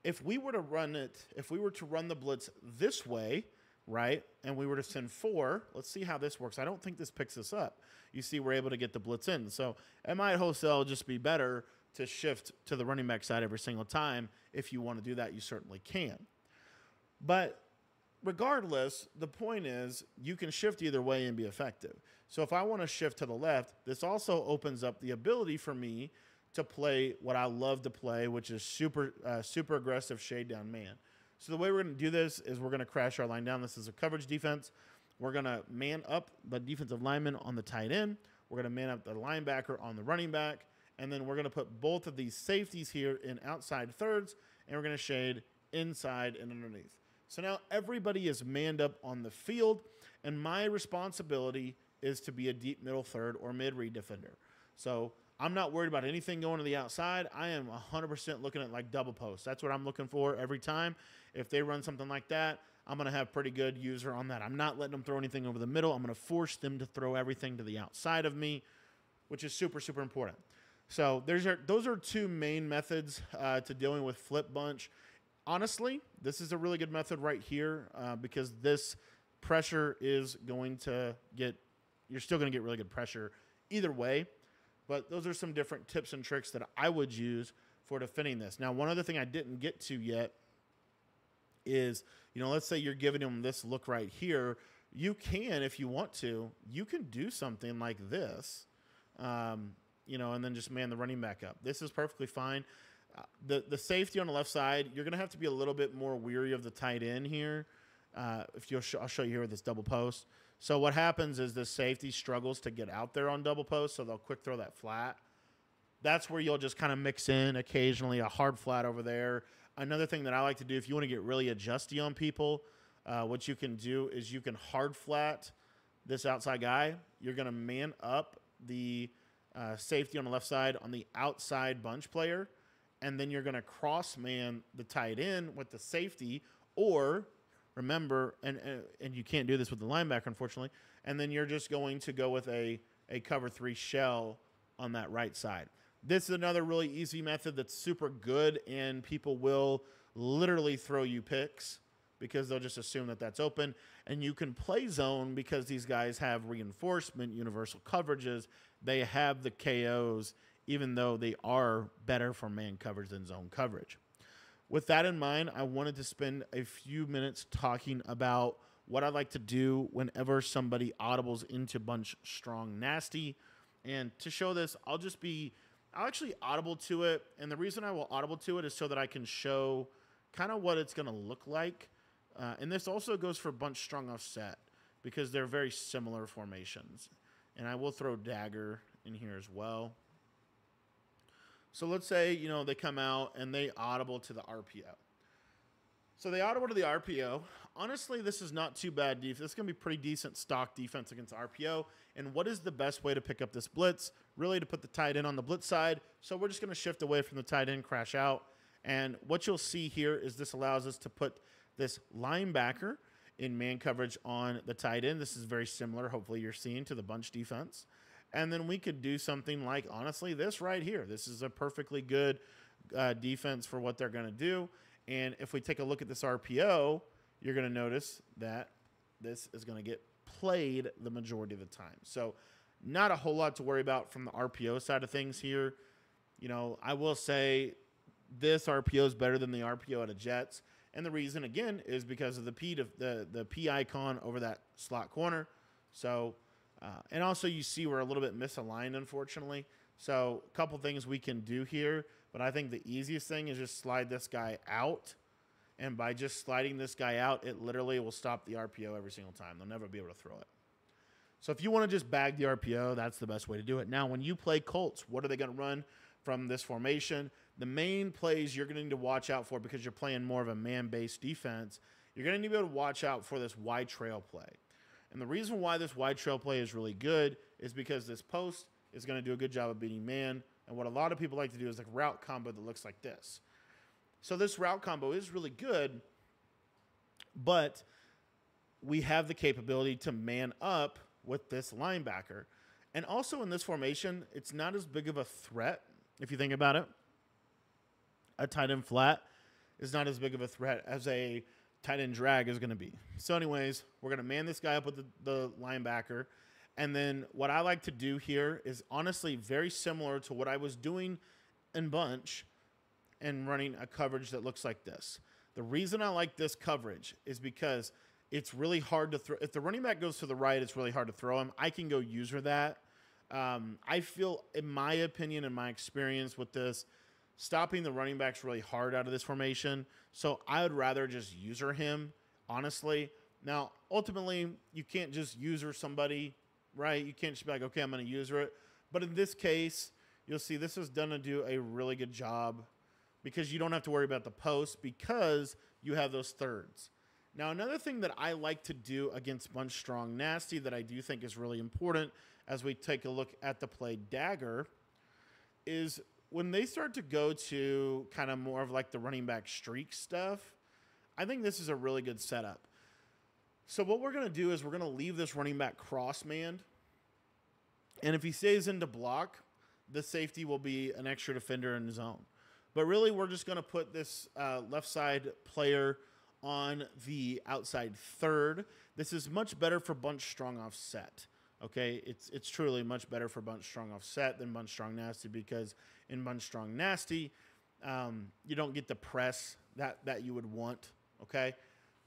If we were to run it, if we were to run the blitz this way, right, and we were to send four, let's see how this works. I don't think this picks us up. You see, we're able to get the blitz in. So it might wholesale just be better to shift to the running back side every single time. If you want to do that, you certainly can. But regardless, the point is you can shift either way and be effective. So if I want to shift to the left, this also opens up the ability for me to play what I love to play, which is super uh, super aggressive shade down man. So the way we're going to do this is we're going to crash our line down. This is a coverage defense. We're going to man up the defensive lineman on the tight end. We're going to man up the linebacker on the running back. And then we're going to put both of these safeties here in outside thirds, and we're going to shade inside and underneath. So now everybody is manned up on the field, and my responsibility is to be a deep middle third or mid read defender. So I'm not worried about anything going to the outside. I am 100% looking at like double post. That's what I'm looking for every time. If they run something like that, I'm going to have pretty good user on that. I'm not letting them throw anything over the middle. I'm going to force them to throw everything to the outside of me, which is super, super important. So there's those are two main methods uh, to dealing with flip bunch. Honestly, this is a really good method right here uh, because this pressure is going to get, you're still going to get really good pressure either way. But those are some different tips and tricks that I would use for defending this. Now, one other thing I didn't get to yet is, you know, let's say you're giving them this look right here. You can, if you want to, you can do something like this. Um, you know, and then just man the running back up. This is perfectly fine. The the safety on the left side, you're gonna have to be a little bit more weary of the tight end here. Uh, if you, sh- I'll show you here with this double post. So what happens is the safety struggles to get out there on double post, so they'll quick throw that flat. That's where you'll just kind of mix in occasionally a hard flat over there. Another thing that I like to do, if you want to get really adjusty on people, uh, what you can do is you can hard flat this outside guy. You're gonna man up the uh, safety on the left side on the outside bunch player, and then you're going to cross man the tight end with the safety, or remember, and uh, and you can't do this with the linebacker, unfortunately, and then you're just going to go with a a cover three shell on that right side. This is another really easy method that's super good, and people will literally throw you picks because they'll just assume that that's open. And you can play zone because these guys have reinforcement, universal coverages. They have the KOs, even though they are better for man coverage than zone coverage. With that in mind, I wanted to spend a few minutes talking about what I like to do whenever somebody audibles into bunch strong nasty. And to show this, I'll just be, I'll actually audible to it. And the reason I will audible to it is so that I can show kind of what it's going to look like uh, and this also goes for bunch strong offset because they're very similar formations. And I will throw dagger in here as well. So let's say, you know, they come out and they audible to the RPO. So they audible to the RPO. Honestly, this is not too bad defense. This is going to be pretty decent stock defense against RPO. And what is the best way to pick up this blitz? Really to put the tight end on the blitz side. So we're just going to shift away from the tight end, crash out. And what you'll see here is this allows us to put this linebacker in man coverage on the tight end. This is very similar, hopefully, you're seeing to the bunch defense. And then we could do something like, honestly, this right here. This is a perfectly good uh, defense for what they're going to do. And if we take a look at this RPO, you're going to notice that this is going to get played the majority of the time. So, not a whole lot to worry about from the RPO side of things here. You know, I will say this RPO is better than the RPO at a Jets. And the reason again is because of the P to, the the P icon over that slot corner. So uh, and also you see we're a little bit misaligned unfortunately. So a couple things we can do here, but I think the easiest thing is just slide this guy out. And by just sliding this guy out, it literally will stop the RPO every single time. They'll never be able to throw it. So if you want to just bag the RPO, that's the best way to do it. Now, when you play Colts, what are they going to run from this formation? the main plays you're going to need to watch out for because you're playing more of a man based defense, you're going to need to be able to watch out for this wide trail play. And the reason why this wide trail play is really good is because this post is going to do a good job of beating man. And what a lot of people like to do is like route combo that looks like this. So this route combo is really good, but we have the capability to man up with this linebacker. And also in this formation, it's not as big of a threat if you think about it. A tight end flat is not as big of a threat as a tight end drag is going to be. So, anyways, we're going to man this guy up with the, the linebacker. And then what I like to do here is honestly very similar to what I was doing in bunch and running a coverage that looks like this. The reason I like this coverage is because it's really hard to throw. If the running back goes to the right, it's really hard to throw him. I can go user that. Um, I feel, in my opinion, in my experience with this, stopping the running backs really hard out of this formation. So I would rather just user him, honestly. Now, ultimately, you can't just user somebody, right? You can't just be like, okay, I'm going to user it. But in this case, you'll see this is done to do a really good job because you don't have to worry about the post because you have those thirds. Now, another thing that I like to do against Bunch Strong Nasty that I do think is really important as we take a look at the play Dagger is when they start to go to kind of more of like the running back streak stuff, I think this is a really good setup. So what we're going to do is we're going to leave this running back cross manned. And if he stays into block, the safety will be an extra defender in his own. But really, we're just going to put this uh, left side player on the outside third. This is much better for bunch strong offset. Okay, it's it's truly much better for bunch strong offset than bunch strong nasty because in bunch strong nasty, um, you don't get the press that that you would want. Okay,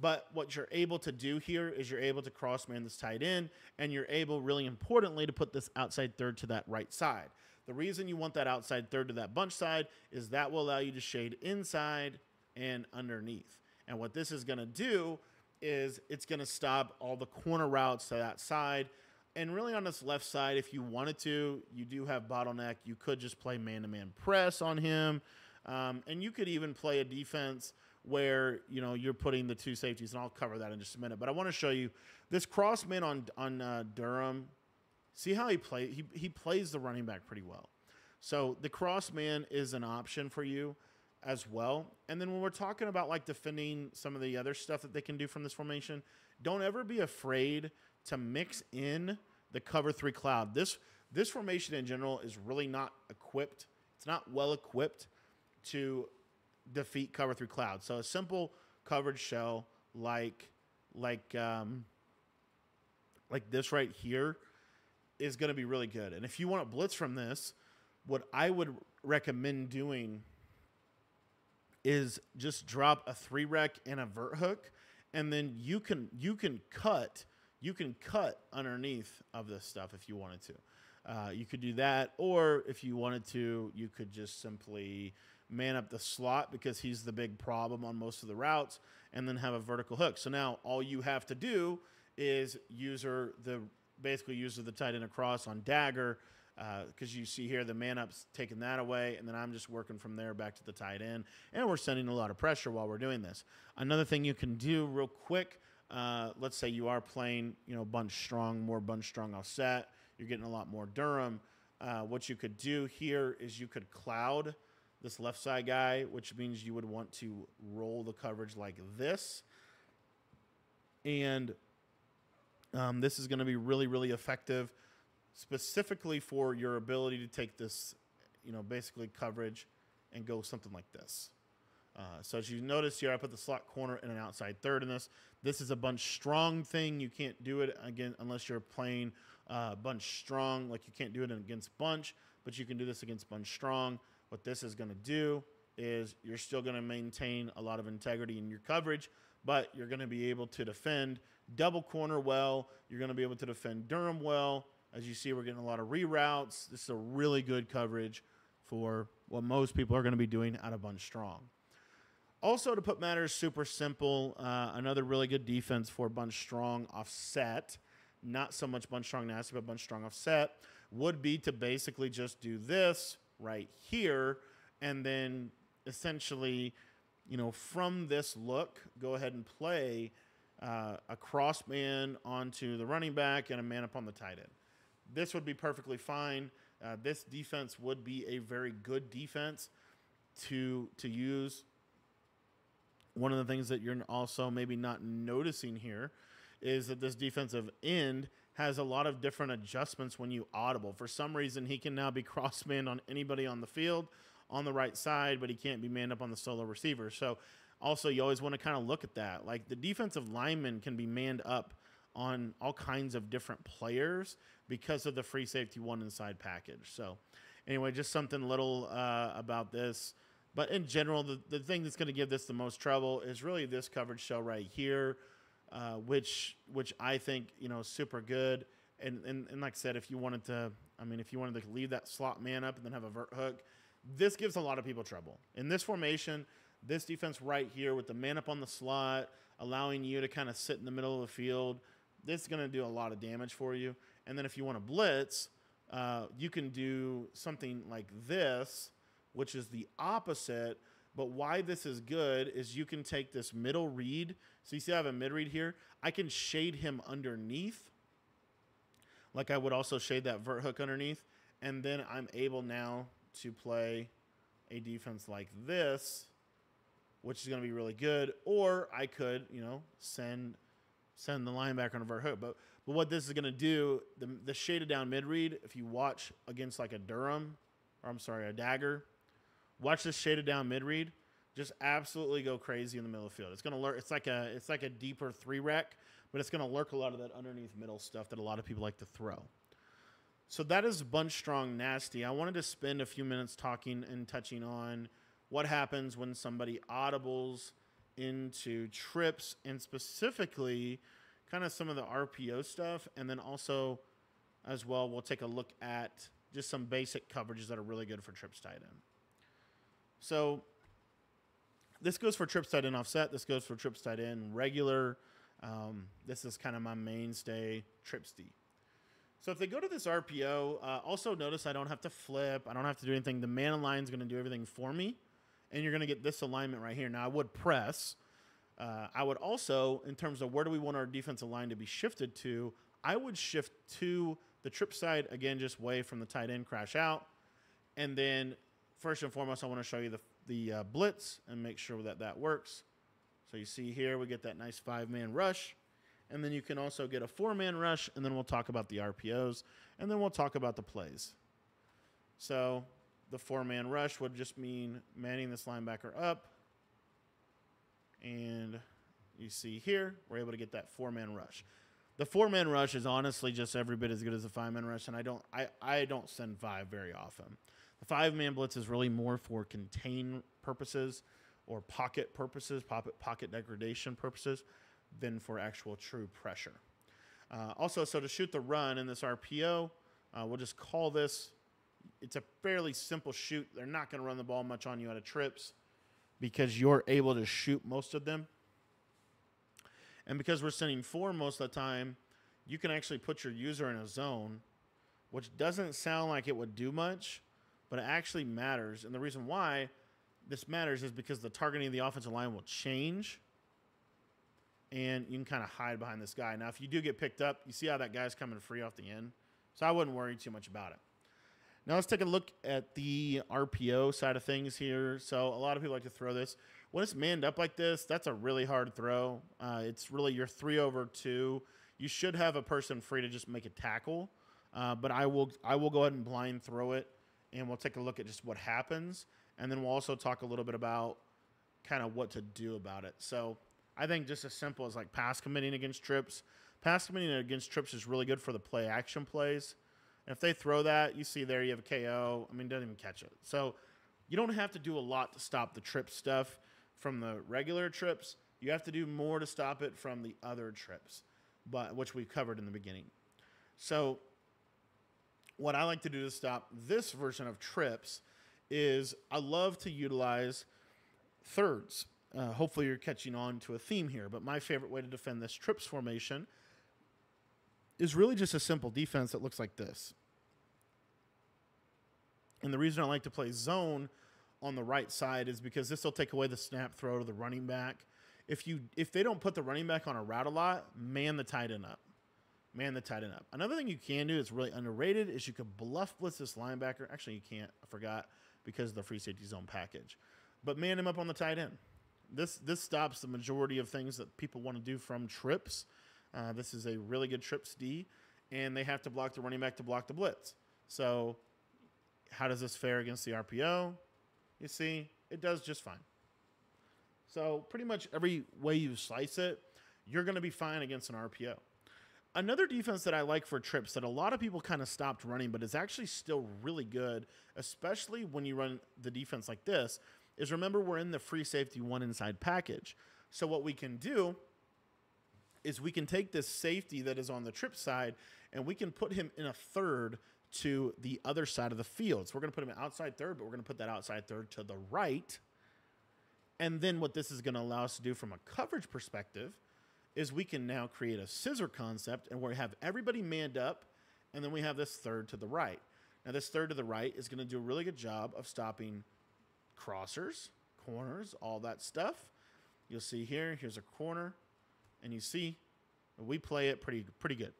but what you're able to do here is you're able to cross man this tight end, and you're able, really importantly, to put this outside third to that right side. The reason you want that outside third to that bunch side is that will allow you to shade inside and underneath. And what this is going to do is it's going to stop all the corner routes to that side and really on this left side, if you wanted to, you do have bottleneck. You could just play man to man press on him. Um, and you could even play a defense where you know you're putting the two safeties, and I'll cover that in just a minute. But I want to show you this crossman on on uh, Durham. See how he play? He he plays the running back pretty well. So the crossman is an option for you as well. And then when we're talking about like defending some of the other stuff that they can do from this formation, don't ever be afraid to mix in the cover three cloud. This this formation in general is really not equipped. It's not well equipped to defeat cover three cloud. So a simple coverage shell like like um, like this right here is going to be really good. And if you want to blitz from this, what I would recommend doing is just drop a three rec and a vert hook, and then you can you can cut you can cut underneath of this stuff if you wanted to. Uh, you could do that, or if you wanted to, you could just simply man up the slot because he's the big problem on most of the routes, and then have a vertical hook. So now all you have to do is user the basically user the tight end across on dagger because uh, you see here the man up's taking that away, and then I'm just working from there back to the tight end, and we're sending a lot of pressure while we're doing this. Another thing you can do real quick uh, let's say you are playing, you know, bunch strong, more bunch strong offset, you're getting a lot more Durham. Uh, what you could do here is you could cloud this left side guy, which means you would want to roll the coverage like this. And um, this is going to be really, really effective, specifically for your ability to take this, you know, basically coverage and go something like this. Uh, so as you notice here, I put the slot corner and an outside third in this. This is a bunch strong thing. You can't do it again unless you're playing uh, bunch strong. Like you can't do it against bunch, but you can do this against bunch strong. What this is going to do is you're still going to maintain a lot of integrity in your coverage, but you're going to be able to defend double corner well. You're going to be able to defend Durham well. As you see, we're getting a lot of reroutes. This is a really good coverage for what most people are going to be doing out of bunch strong. Also, to put matters super simple, uh, another really good defense for Bunch Strong offset, not so much Bunch Strong nasty, but Bunch Strong offset, would be to basically just do this right here, and then essentially, you know, from this look, go ahead and play uh, a cross man onto the running back and a man up on the tight end. This would be perfectly fine. Uh, this defense would be a very good defense to to use one of the things that you're also maybe not noticing here is that this defensive end has a lot of different adjustments when you audible. For some reason, he can now be cross manned on anybody on the field on the right side, but he can't be manned up on the solo receiver. So, also, you always want to kind of look at that. Like the defensive lineman can be manned up on all kinds of different players because of the free safety one inside package. So, anyway, just something little uh, about this. But in general, the, the thing that's going to give this the most trouble is really this coverage shell right here uh, which which I think you know super good. And, and and like I said, if you wanted to, I mean, if you wanted to leave that slot man up and then have a vert hook, this gives a lot of people trouble in this formation. This defense right here with the man up on the slot, allowing you to kind of sit in the middle of the field, this is going to do a lot of damage for you. And then if you want to blitz, uh, you can do something like this, which is the opposite but why this is good is you can take this middle read. So you see I have a mid read here. I can shade him underneath. Like I would also shade that vert hook underneath. And then I'm able now to play a defense like this, which is going to be really good. Or I could, you know, send send the linebacker on a vert hook. But but what this is going to do, the, the shaded down mid read, if you watch against like a Durham, or I'm sorry, a dagger, Watch this shaded down mid read. Just absolutely go crazy in the middle of the field. It's gonna lurk. It's like a it's like a deeper three rec, but it's gonna lurk a lot of that underneath middle stuff that a lot of people like to throw. So that is bunch strong nasty. I wanted to spend a few minutes talking and touching on what happens when somebody audibles into trips and specifically kind of some of the RPO stuff, and then also as well we'll take a look at just some basic coverages that are really good for trips tight end. So this goes for trips tight end offset. This goes for trips tight end regular. Um, this is kind of my mainstay trips D. So if they go to this RPO, uh, also notice I don't have to flip. I don't have to do anything. The man align is going to do everything for me. And you're going to get this alignment right here. Now, I would press. Uh, I would also, in terms of where do we want our defensive line to be shifted to, I would shift to the trip side, again, just way from the tight end crash out. And then first and foremost, I want to show you the, the uh, blitz and make sure that that works. So you see here, we get that nice five-man rush. And then you can also get a four-man rush, and then we'll talk about the RPOs, and then we'll talk about the plays. So the four-man rush would just mean manning this linebacker up. And you see here, we're able to get that four-man rush. The four-man rush is honestly just every bit as good as a five-man rush, and I don't I, I don't send five very often. The five man blitz is really more for contain purposes or pocket purposes, pocket, pocket degradation purposes, than for actual true pressure. Uh, also, so to shoot the run in this RPO, uh, we'll just call this. It's a fairly simple shoot. They're not going to run the ball much on you out of trips because you're able to shoot most of them. And because we're sending four most of the time, you can actually put your user in a zone, which doesn't sound like it would do much, but it actually matters. And the reason why this matters is because the targeting of the offensive line will change and you can kind of hide behind this guy. Now, if you do get picked up, you see how that guy's coming free off the end. So I wouldn't worry too much about it. Now let's take a look at the RPO side of things here. So a lot of people like to throw this. When it's manned up like this, that's a really hard throw. Uh, it's really your three over two. You should have a person free to just make a tackle, uh, but I will I will go ahead and blind throw it and we'll take a look at just what happens, and then we'll also talk a little bit about kind of what to do about it. So I think just as simple as like pass committing against trips. Pass committing against trips is really good for the play action plays. And if they throw that, you see there you have a KO. I mean, doesn't even catch it. So you don't have to do a lot to stop the trip stuff from the regular trips. You have to do more to stop it from the other trips, but which we covered in the beginning. So what I like to do to stop this version of trips is I love to utilize thirds. Uh, hopefully, you're catching on to a theme here, but my favorite way to defend this trips formation is really just a simple defense that looks like this. And the reason I like to play zone on the right side is because this will take away the snap throw to the running back. If you if they don't put the running back on a route a lot, man the tight end up man the tight end up. Another thing you can do that's really underrated is you can bluff blitz this linebacker. Actually, you can't. I forgot because of the free safety zone package. But man him up on the tight end. This this stops the majority of things that people want to do from trips. Uh, this is a really good trips D, and they have to block the running back to block the blitz. So, how does this fare against the RPO? You see, it does just fine. So, pretty much every way you slice it, you're going to be fine against an RPO. Another defense that I like for trips that a lot of people kind of stopped running, but is actually still really good, especially when you run the defense like this, is remember we're in the free safety one inside package. So what we can do is we can take this safety that is on the trip side and we can put him in a third to the other side of the field. So we're going to put him outside third, but we're going to put that outside third to the right. And then what this is going to allow us to do from a coverage perspective is we can now create a scissor concept and we have everybody manned up and then we have this third to the right. Now this third to the right is going to do a really good job of stopping crossers, corners, all that stuff. You'll see here, here's a corner and you see we play it pretty pretty good.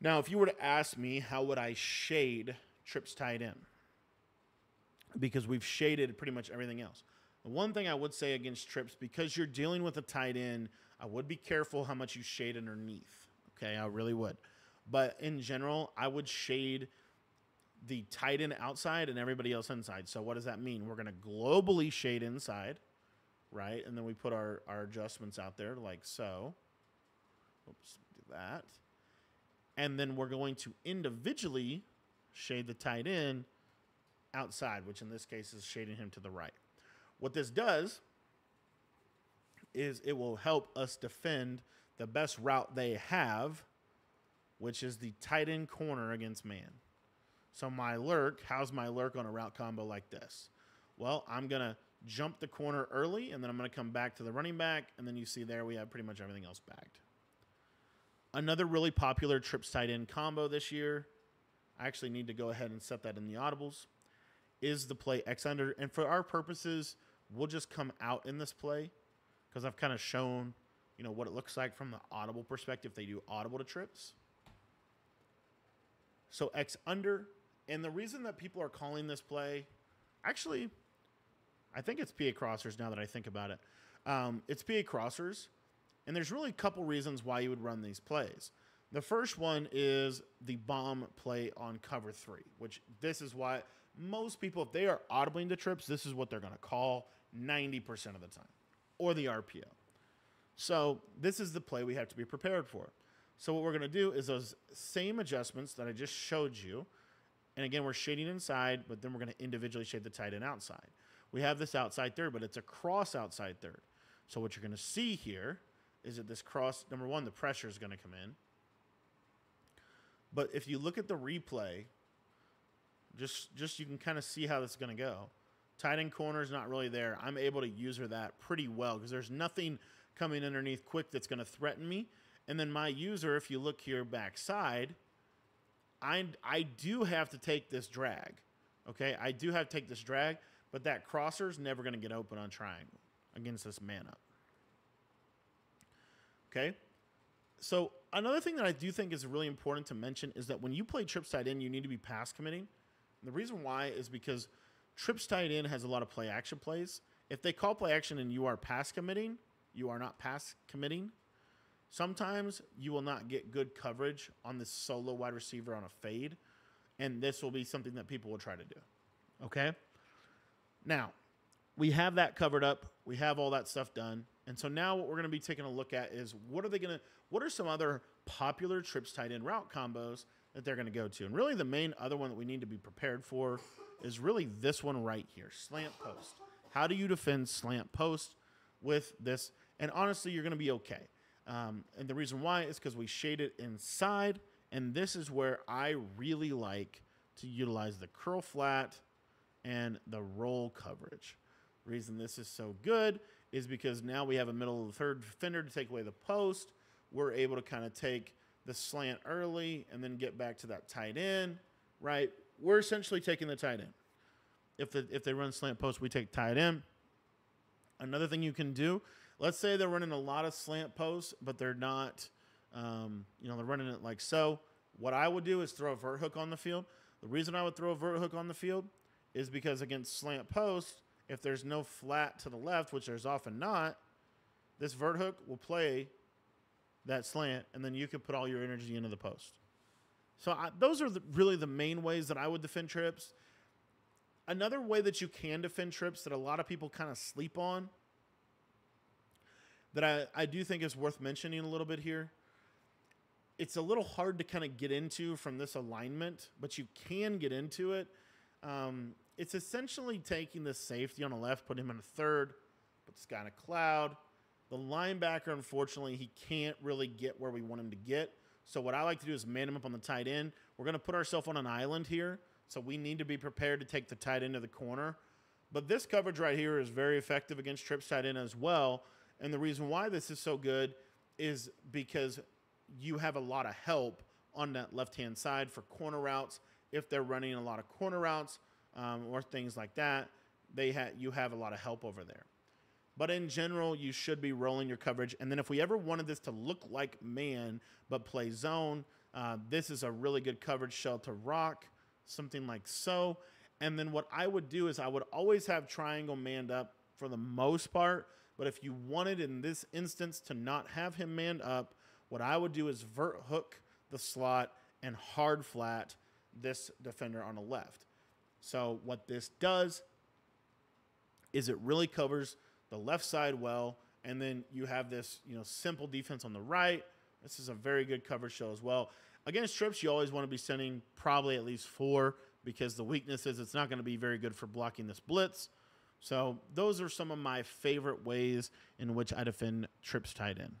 Now, if you were to ask me how would I shade trips tight end? Because we've shaded pretty much everything else. The one thing I would say against trips, because you're dealing with a tight end, I would be careful how much you shade underneath. Okay, I really would. But in general, I would shade the tight end outside and everybody else inside. So what does that mean? We're going to globally shade inside, right? And then we put our, our adjustments out there like so. Oops, do that. And then we're going to individually shade the tight end outside, which in this case is shading him to the right. What this does is it will help us defend the best route they have, which is the tight end corner against man. So my lurk, how's my lurk on a route combo like this? Well, I'm going to jump the corner early, and then I'm going to come back to the running back, and then you see there we have pretty much everything else backed. Another really popular trips tight end combo this year, I actually need to go ahead and set that in the audibles, is the play X under. And for our purposes, we'll just come out in this play because I've kind of shown, you know, what it looks like from the audible perspective. They do audible to trips. So X under, and the reason that people are calling this play, actually, I think it's PA crossers now that I think about it. Um, it's PA crossers, and there's really a couple reasons why you would run these plays. The first one is the bomb play on cover three, which this is why most people, if they are audibling the trips, this is what they're going to call 90% of the time, or the RPO. So this is the play we have to be prepared for. So what we're going to do is those same adjustments that I just showed you, and again, we're shading inside, but then we're going to individually shade the tight end outside. We have this outside third, but it's a cross outside third. So what you're going to see here is that this cross, number one, the pressure is going to come in. But if you look at the replay, just just you can kind of see how this is going to go. Tight end corner is not really there. I'm able to user that pretty well because there's nothing coming underneath quick that's going to threaten me. And then my user, if you look here backside, I I do have to take this drag. Okay, I do have to take this drag, but that crosser is never going to get open on triangle against this man up. Okay, so another thing that I do think is really important to mention is that when you play trips end, you need to be pass committing. And the reason why is because trips tight end has a lot of play action plays. If they call play action and you are pass committing, you are not pass committing. Sometimes you will not get good coverage on the solo wide receiver on a fade, and this will be something that people will try to do. Okay? Now, we have that covered up. We have all that stuff done. And so now what we're going to be taking a look at is what are they going to what are some other popular trips tight end route combos that they're going to go to? And really the main other one that we need to be prepared for is really this one right here, slant post. How do you defend slant post with this? And honestly, you're going to be okay. Um, and the reason why is because we shade it inside, and this is where I really like to utilize the curl flat and the roll coverage. Reason this is so good is because now we have a middle of the third defender to take away the post. We're able to kind of take the slant early and then get back to that tight end, right? We're essentially taking the tight end. If the if they run slant post, we take tight end. Another thing you can do let's say they're running a lot of slant posts, but they're not, um, you know, they're running it like so. What I would do is throw a vert hook on the field. The reason I would throw a vert hook on the field is because against slant post, if there's no flat to the left, which there's often not, this vert hook will play that slant, and then you can put all your energy into the post. So I, those are the, really the main ways that I would defend trips. Another way that you can defend trips that a lot of people kind of sleep on, that I, I do think is worth mentioning a little bit here. It's a little hard to kind of get into from this alignment, but you can get into it. Um, it's essentially taking the safety on the left, put him in a third, put this guy in a cloud. The linebacker, unfortunately, he can't really get where we want him to get. So what I like to do is man him up on the tight end. We're going to put ourselves on an island here, so we need to be prepared to take the tight end to the corner. But this coverage right here is very effective against trips tight end as well. And the reason why this is so good is because you have a lot of help on that left hand side for corner routes. If they're running a lot of corner routes um, or things like that, they ha- you have a lot of help over there. But in general, you should be rolling your coverage. And then if we ever wanted this to look like man but play zone, uh, this is a really good coverage shell to rock, something like so. And then what I would do is I would always have triangle manned up for the most part. But if you wanted in this instance to not have him manned up, what I would do is vert hook the slot and hard flat this defender on the left. So what this does is it really covers the left side well, and then you have this you know simple defense on the right. This is a very good coverage show as well. Against trips, you always want to be sending probably at least four because the weakness is it's not going to be very good for blocking this blitz. So those are some of my favorite ways in which I defend trips tight end.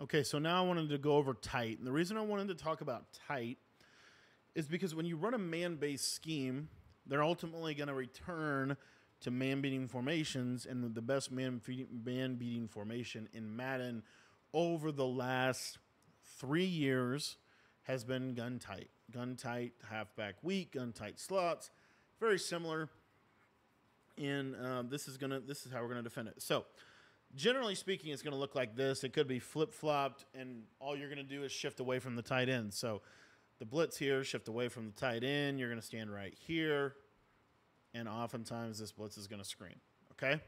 Okay, so now I wanted to go over tight. And the reason I wanted to talk about tight is because when you run a man based scheme, they're ultimately going to return to man beating formations, and the best man man beating formation in Madden over the last three years has been gun tight, gun tight halfback weak, gun tight slots, very similar. And um, this is gonna this is how we're gonna defend it. So, generally speaking, it's gonna look like this. It could be flip flopped, and all you're gonna do is shift away from the tight end. So, the blitz here, shift away from the tight end. You're gonna stand right here and oftentimes this blitz is going to screen. Okay,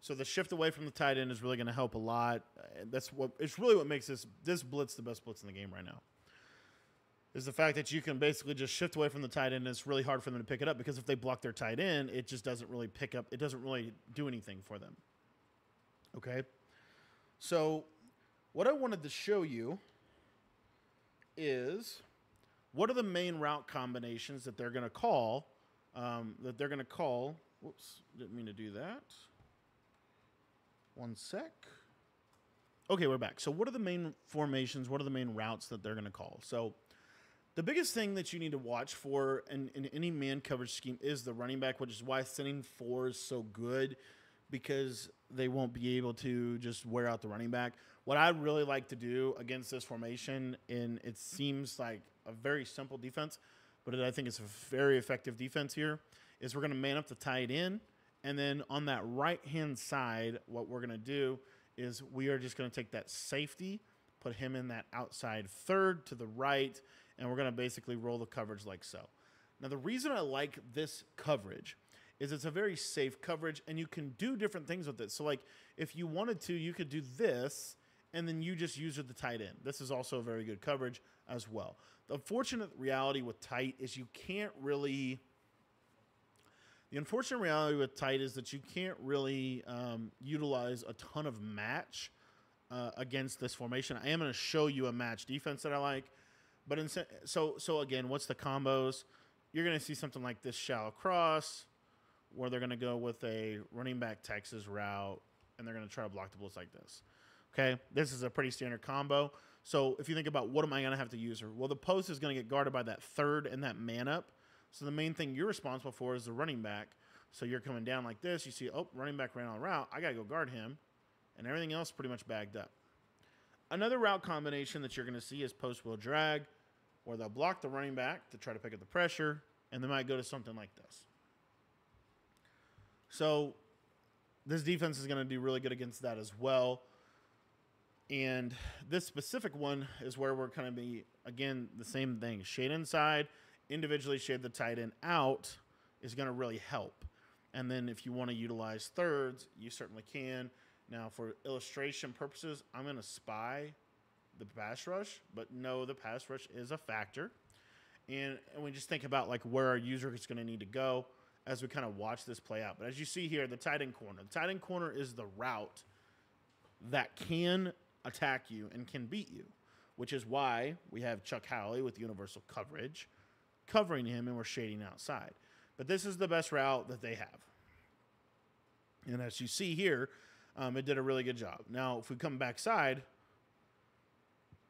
so the shift away from the tight end is really going to help a lot. That's what it's really what makes this this blitz the best blitz in the game right now. Is the fact that you can basically just shift away from the tight end and it's really hard for them to pick it up because if they block their tight end, it just doesn't really pick up. It doesn't really do anything for them. Okay, so what I wanted to show you is what are the main route combinations that they're going to call um, that they're going to call. Whoops, didn't mean to do that. One sec. Okay, we're back. So, what are the main formations? What are the main routes that they're going to call? So, the biggest thing that you need to watch for in, in any man coverage scheme is the running back, which is why sending four is so good because they won't be able to just wear out the running back. What I really like to do against this formation, and it seems like a very simple defense, but I think it's a very effective defense here, is we're going to man up the tight end. And then on that right hand side, what we're going to do is we are just going to take that safety, put him in that outside third to the right, and we're going to basically roll the coverage like so. Now, the reason I like this coverage is it's a very safe coverage and you can do different things with it. So, like, if you wanted to, you could do this and then you just use it the tight end. This is also a very good coverage as well. The unfortunate reality with tight is you can't really. The unfortunate reality with tight is that you can't really um, utilize a ton of match uh, against this formation. I am going to show you a match defense that I like, but in, so so again, what's the combos? You're going to see something like this shallow cross, where they're going to go with a running back Texas route, and they're going to try to block the blitz like this. Okay, this is a pretty standard combo. So if you think about what am I going to have to use her? Well, the post is going to get guarded by that third and that man up. So the main thing you're responsible for is the running back. So you're coming down like this. You see, oh, running back ran on route. I got to go guard him. And everything else pretty much bagged up. Another route combination that you're going to see is post will drag, where they'll block the running back to try to pick up the pressure, and they might go to something like this. So this defense is going to do really good against that as well. And this specific one is where we're kind of be again the same thing. Shade inside, individually shade the tight end out is going to really help. And then if you want to utilize thirds, you certainly can. Now, for illustration purposes, I'm going to spy the pass rush, but no, the pass rush is a factor. And, and we just think about like where our user is going to need to go as we kind of watch this play out. But as you see here, the tight end corner, the tight end corner is the route that can attack you and can beat you, which is why we have Chuck Howley with universal coverage covering him and we're shading outside. But this is the best route that they have. And as you see here, um, it did a really good job. Now, if we come backside,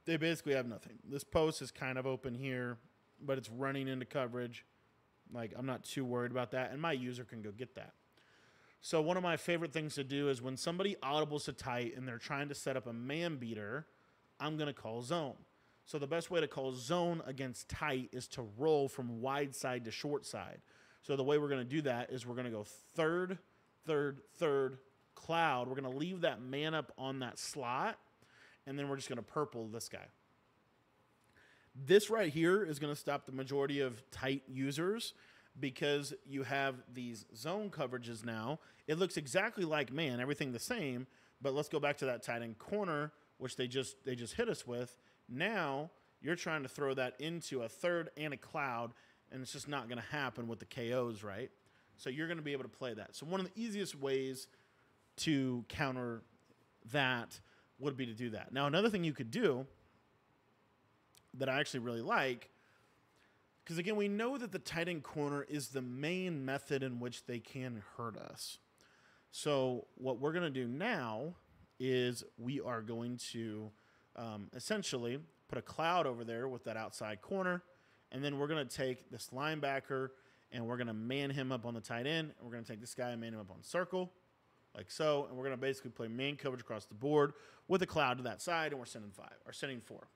they basically have nothing. This post is kind of open here, but it's running into coverage. Like, I'm not too worried about that, and my user can go get that. So, one of my favorite things to do is when somebody audibles to tight and they're trying to set up a man beater, I'm going to call zone. So, the best way to call zone against tight is to roll from wide side to short side. So, the way we're going to do that is we're going to go third, third, third, cloud. We're going to leave that man up on that slot, and then we're just going to purple this guy. This right here is going to stop the majority of tight users because you have these zone coverages now. It looks exactly like man, everything the same, but let's go back to that tight end corner, which they just they just hit us with. Now you're trying to throw that into a third and a cloud, and it's just not going to happen with the KOs, right? So you're going to be able to play that. So one of the easiest ways to counter that would be to do that. Now another thing you could do that I actually really like because again, we know that the tight end corner is the main method in which they can hurt us. So what we're going to do now is we are going to um, essentially put a cloud over there with that outside corner, and then we're going to take this linebacker and we're going to man him up on the tight end. And we're going to take this guy and man him up on circle, like so, and we're going to basically play man coverage across the board with a cloud to that side, and we're sending five or sending four.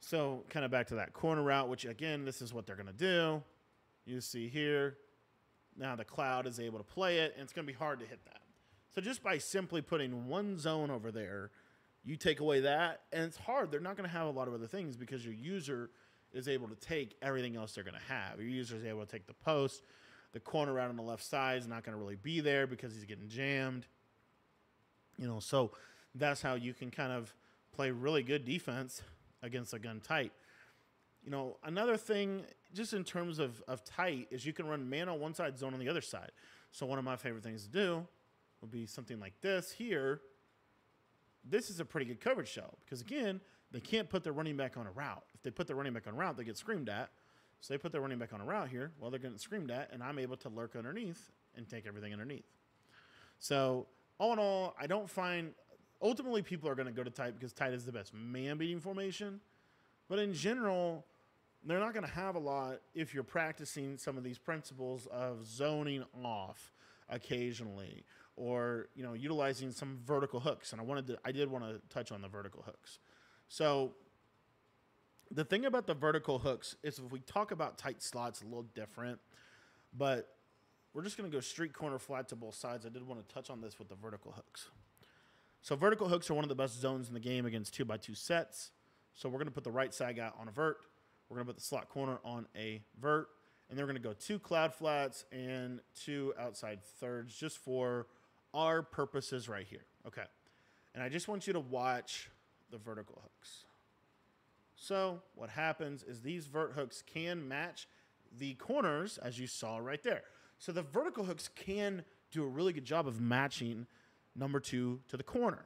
So kind of back to that corner route, which again, this is what they're going to do. You see here, now the cloud is able to play it, and it's going to be hard to hit that. So just by simply putting one zone over there, you take away that, and it's hard. They're not going to have a lot of other things because your user is able to take everything else they're going to have. Your user is able to take the post. The corner route on the left side is not going to really be there because he's getting jammed. You know, so that's how you can kind of play really good defense against a gun tight. You know, another thing, just in terms of, of tight, is you can run man on one side, zone on the other side. So one of my favorite things to do would be something like this here. This is a pretty good coverage shell because again, they can't put their running back on a route. If they put their running back on a route, they get screamed at. So they put their running back on a route here. Well, they're getting screamed at, and I'm able to lurk underneath and take everything underneath. So all in all, I don't find ultimately people are going to go to tight because tight is the best man beating formation. But in general, they're not going to have a lot if you're practicing some of these principles of zoning off occasionally or you know utilizing some vertical hooks. And i wanted to i did want to touch on the vertical hooks. So the thing about the vertical hooks is if we talk about tight slots a little different but we're just going to go street corner flat to both sides. I did want to touch on this with the vertical hooks so vertical hooks are one of the best zones in the game against two by two sets. So we're going to put the right side guy on a vert. We're going to put the slot corner on a vert. And then we're going to go two cloud flats and two outside thirds just for our purposes right here. Okay. And I just want you to watch the vertical hooks. So what happens is these vert hooks can match the corners as you saw right there. So the vertical hooks can do a really good job of matching number two to the corner.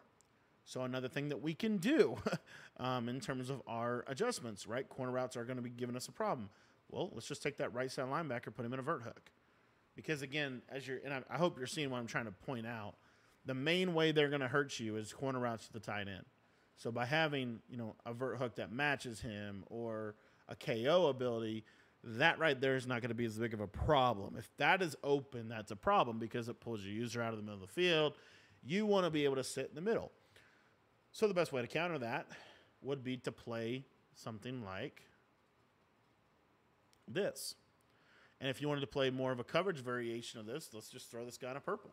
So another thing that we can do um, in terms of our adjustments, right? Corner routes are going to be giving us a problem. Well, let's just take that right side linebacker, put him in a vert hook. Because again, as you're, and I, I hope you're seeing what I'm trying to point out, the main way they're going to hurt you is corner routes to the tight end. So by having, you know, a vert hook that matches him or a KO ability, that right there is not going to be as big of a problem. If that is open, that's a problem because it pulls your user out of the middle of the field you want to be able to sit in the middle. So the best way to counter that would be to play something like this. And if you wanted to play more of a coverage variation of this, let's just throw this guy in a purple.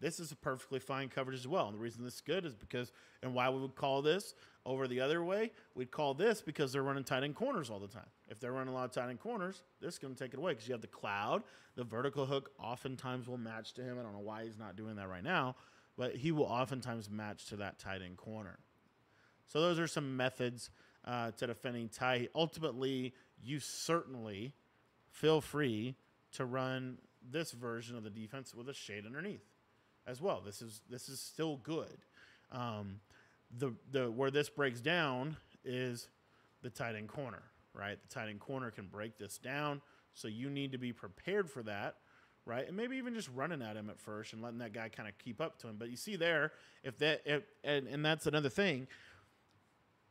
This is a perfectly fine coverage as well. And the reason this is good is because, and why we would call this over the other way, we'd call this because they're running tight end corners all the time. If they're running a lot of tight end corners, this is going to take it away because you have the cloud. The vertical hook oftentimes will match to him. I don't know why he's not doing that right now, but he will oftentimes match to that tight end corner. So those are some methods uh, to defending tight. Ultimately, you certainly feel free to run this version of the defense with a shade underneath as well. This is this is still good. Um, the the where this breaks down is the tight end corner, right? The tight end corner can break this down, so you need to be prepared for that, right? And maybe even just running at him at first and letting that guy kind of keep up to him. But you see there, if that if, and and that's another thing.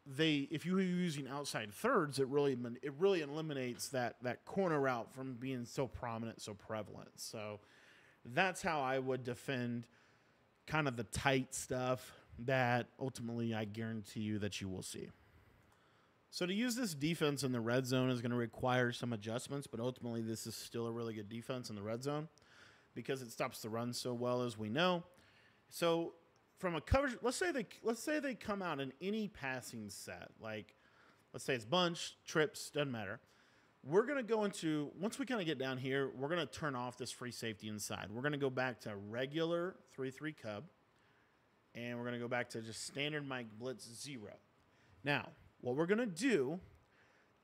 They, if you are using outside thirds, it really it really eliminates that that corner route from being so prominent, so prevalent. So that's how I would defend kind of the tight stuff that ultimately I guarantee you that you will see. So to use this defense in the red zone is going to require some adjustments, but ultimately this is still a really good defense in the red zone because it stops the run so well as we know. So from a coverage, let's say they let's say they come out in any passing set, like let's say it's bunch, trips, doesn't matter. We're going to go into once we kind of get down here, we're going to turn off this free safety inside. We're going to go back to regular 3-3 cub and we're going to go back to just standard Mike Blitz zero. Now, what we're going to do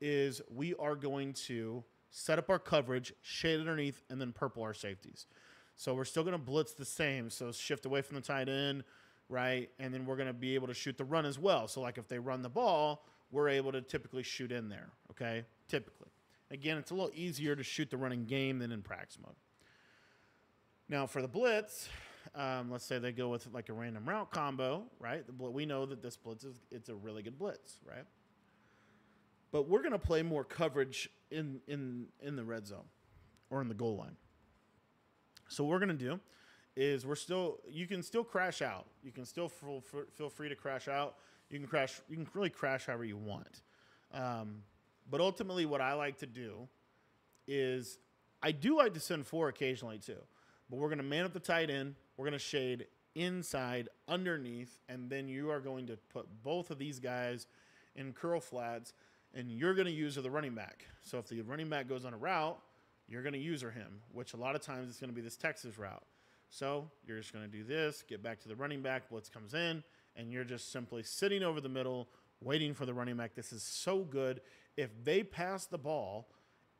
is we are going to set up our coverage, shade underneath, and then purple our safeties. So we're still going to blitz the same. So shift away from the tight end, right? And then we're going to be able to shoot the run as well. So like if they run the ball, we're able to typically shoot in there, okay? Typically. Again, it's a little easier to shoot the running game than in practice mode. Now for the blitz, um, let's say they go with like a random route combo, right? We know that this blitz is it's a really good blitz, right? But we're going to play more coverage in in in the red zone or in the goal line. So what we're going to do is we're still you can still crash out. You can still feel, feel free to crash out. You can crash. You can really crash however you want. Um, but ultimately, what I like to do is I do like to send four occasionally too. But we're going to man up the tight end. We're going to shade inside, underneath, and then you are going to put both of these guys in curl flats, and you're going to use the running back. So if the running back goes on a route, you're going to user him, which a lot of times it's going to be this Texas route. So you're just going to do this, get back to the running back, blitz comes in, and you're just simply sitting over the middle, waiting for the running back. This is so good. If they pass the ball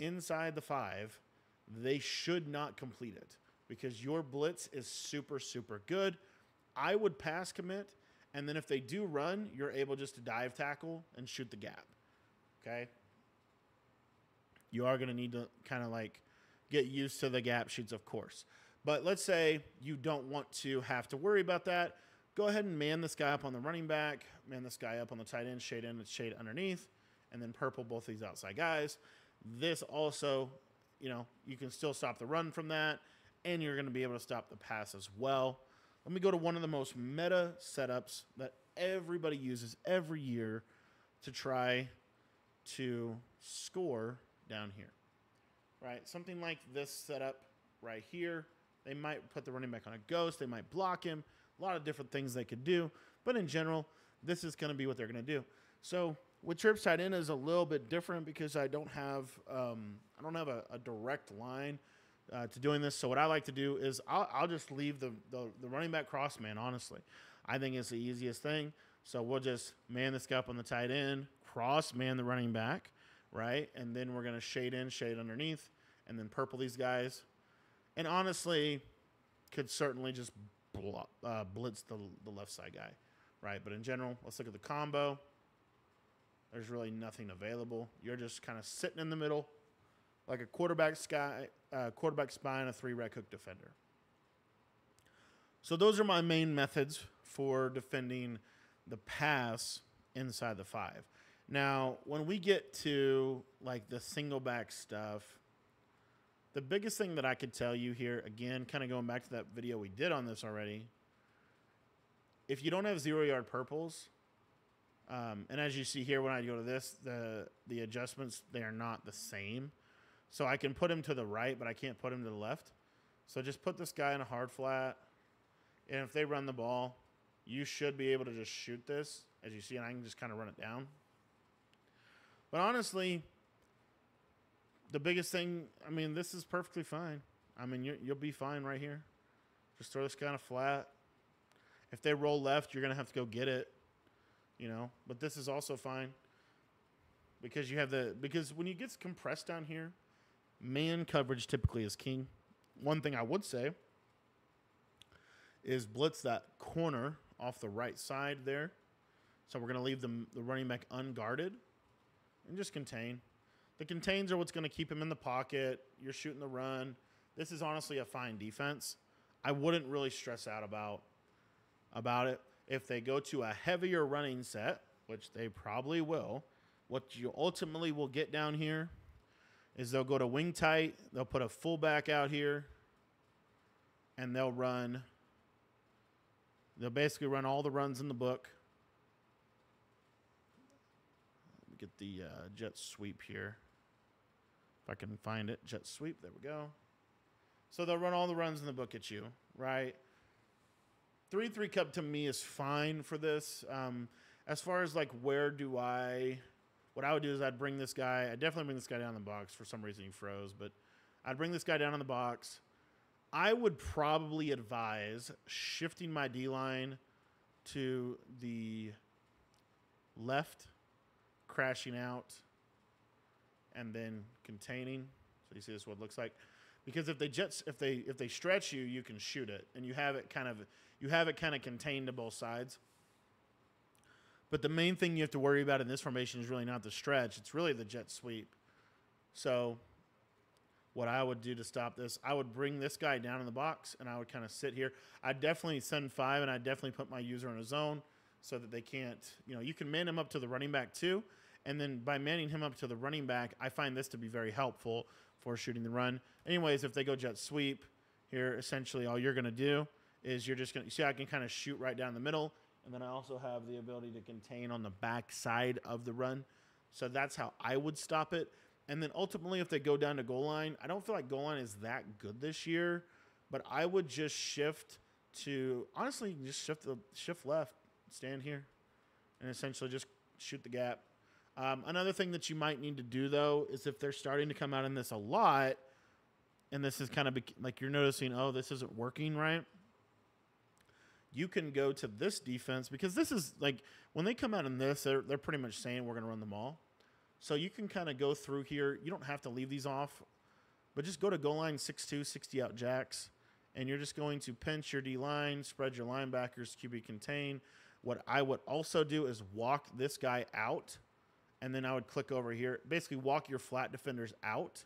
inside the five, they should not complete it because your blitz is super, super good. I would pass commit, and then if they do run, you're able just to dive tackle and shoot the gap. Okay? You are going to need to kind of like get used to the gap shoots, of course. But let's say you don't want to have to worry about that. Go ahead and man this guy up on the running back, man this guy up on the tight end, shade in shade underneath, and then purple both these outside guys. This also, you know, you can still stop the run from that and you're going to be able to stop the pass as well. Let me go to one of the most meta setups that everybody uses every year to try to score down here. Right? Something like this setup right here. They might put the running back on a ghost, they might block him. A lot of different things they could do, but in general, this is going to be what they're going to do. So with trips tight end is a little bit different because I don't have um, I don't have a, a direct line uh, to doing this. So what I like to do is I'll, I'll just leave the, the, the running back cross man. Honestly, I think it's the easiest thing. So we'll just man this guy up on the tight end, cross man the running back, right, and then we're gonna shade in, shade underneath, and then purple these guys. And honestly, could certainly just bl- uh, blitz the the left side guy, right? But in general, let's look at the combo. There's really nothing available. You're just kind of sitting in the middle like a quarterback sky, uh, quarterback spine, a three rec hook defender. So those are my main methods for defending the pass inside the five. Now, when we get to like the single back stuff, the biggest thing that I could tell you here, again, kind of going back to that video we did on this already, if you don't have zero yard purples, um, and as you see here, when I go to this, the the adjustments they are not the same. So I can put him to the right, but I can't put him to the left. So just put this guy in a hard flat. And if they run the ball, you should be able to just shoot this, as you see, and I can just kind of run it down. But honestly, the biggest thing, I mean, this is perfectly fine. I mean, you will be fine right here. Just throw this kind of flat. If they roll left, you're going to have to go get it. you know. But this is also fine because you have the because when you get compressed down here, man coverage typically is king. One thing I would say is blitz that corner off the right side there. So we're going to leave the, the running back unguarded and just contain. The contains are what's going to keep him in the pocket. You're shooting the run. This is honestly a fine defense. I wouldn't really stress out about about it. If they go to a heavier running set, which they probably will, what you ultimately will get down here is they'll go to wing tight. They'll put a fullback out here, and they'll run. They'll basically run all the runs in the book. Let me get the uh, jet sweep here. If I can find it, jet sweep. There we go. So they'll run all the runs in the book at you, right? Three three cub to me is fine for this. Um, as far as like where do I, what I would do is I'd bring this guy. I definitely bring this guy down in the box. For some reason he froze, but I'd bring this guy down in the box. I would probably advise shifting my D line to the left, crashing out, and then containing. So you see this what it looks like because if they jets if they if they stretch you you can shoot it and you have it kind of you have it kind of contained to both sides but the main thing you have to worry about in this formation is really not the stretch it's really the jet sweep so what i would do to stop this i would bring this guy down in the box and i would kind of sit here i'd definitely send five and i'd definitely put my user in a zone so that they can't you know you can man him up to the running back too and then by manning him up to the running back i find this to be very helpful for shooting the run. Anyways, if they go jet sweep here, essentially all you're going to do is you're just going to see I can kind of shoot right down the middle. And then I also have the ability to contain on the back side of the run. So that's how I would stop it. And then ultimately, if they go down to goal line, I don't feel like goal line is that good this year, but I would just shift to honestly just shift the shift left, stand here, and essentially just shoot the gap. Um, another thing that you might need to do though is if they're starting to come out in this a lot, and this is kind of like you're noticing, oh, this isn't working right. You can go to this defense because this is like when they come out in this, they're, they're pretty much saying we're going to run them all. So you can kind of go through here. You don't have to leave these off, but just go to goal line 6-2, 60 out jacks, and you're just going to pinch your D line, spread your linebackers, QB contain. What I would also do is walk this guy out and then I would click over here. Basically, walk your flat defenders out,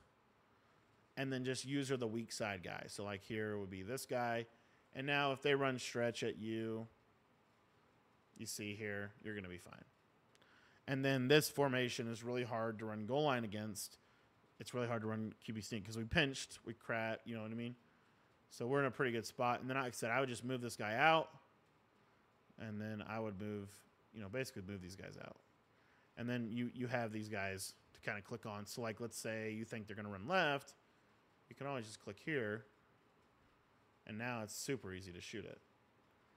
and then just use user the weak side guy. So like here would be this guy, and now if they run stretch at you, you see here you're going to be fine. And then this formation is really hard to run goal line against. It's really hard to run QB sneak because we pinched, we crat, you know what I mean. So we're in a pretty good spot. And then, like I said, I would just move this guy out, and then I would move, you know, basically move these guys out and then you you have these guys to kind of click on. So like let's say you think they're going to run left, you can always just click here, and now it's super easy to shoot it.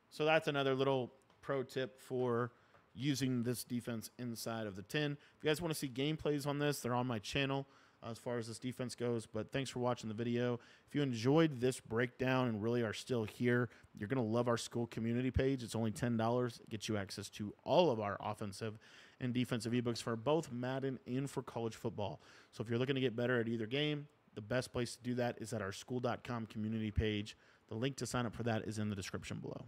So that's another little pro tip for using this defense inside of the 10. If you guys want to see gameplays on this, they're on my channel uh, as far as this defense goes. But thanks for watching the video. If you enjoyed this breakdown and really are still here, you're going to love our Skool community page. It's only $10. It gets you access to all of our offensive and defensive ebooks for both Madden and for college football. So if you're looking to get better at either game, the best place to do that is at our skool.com community page. The link to sign up for that is in the description below.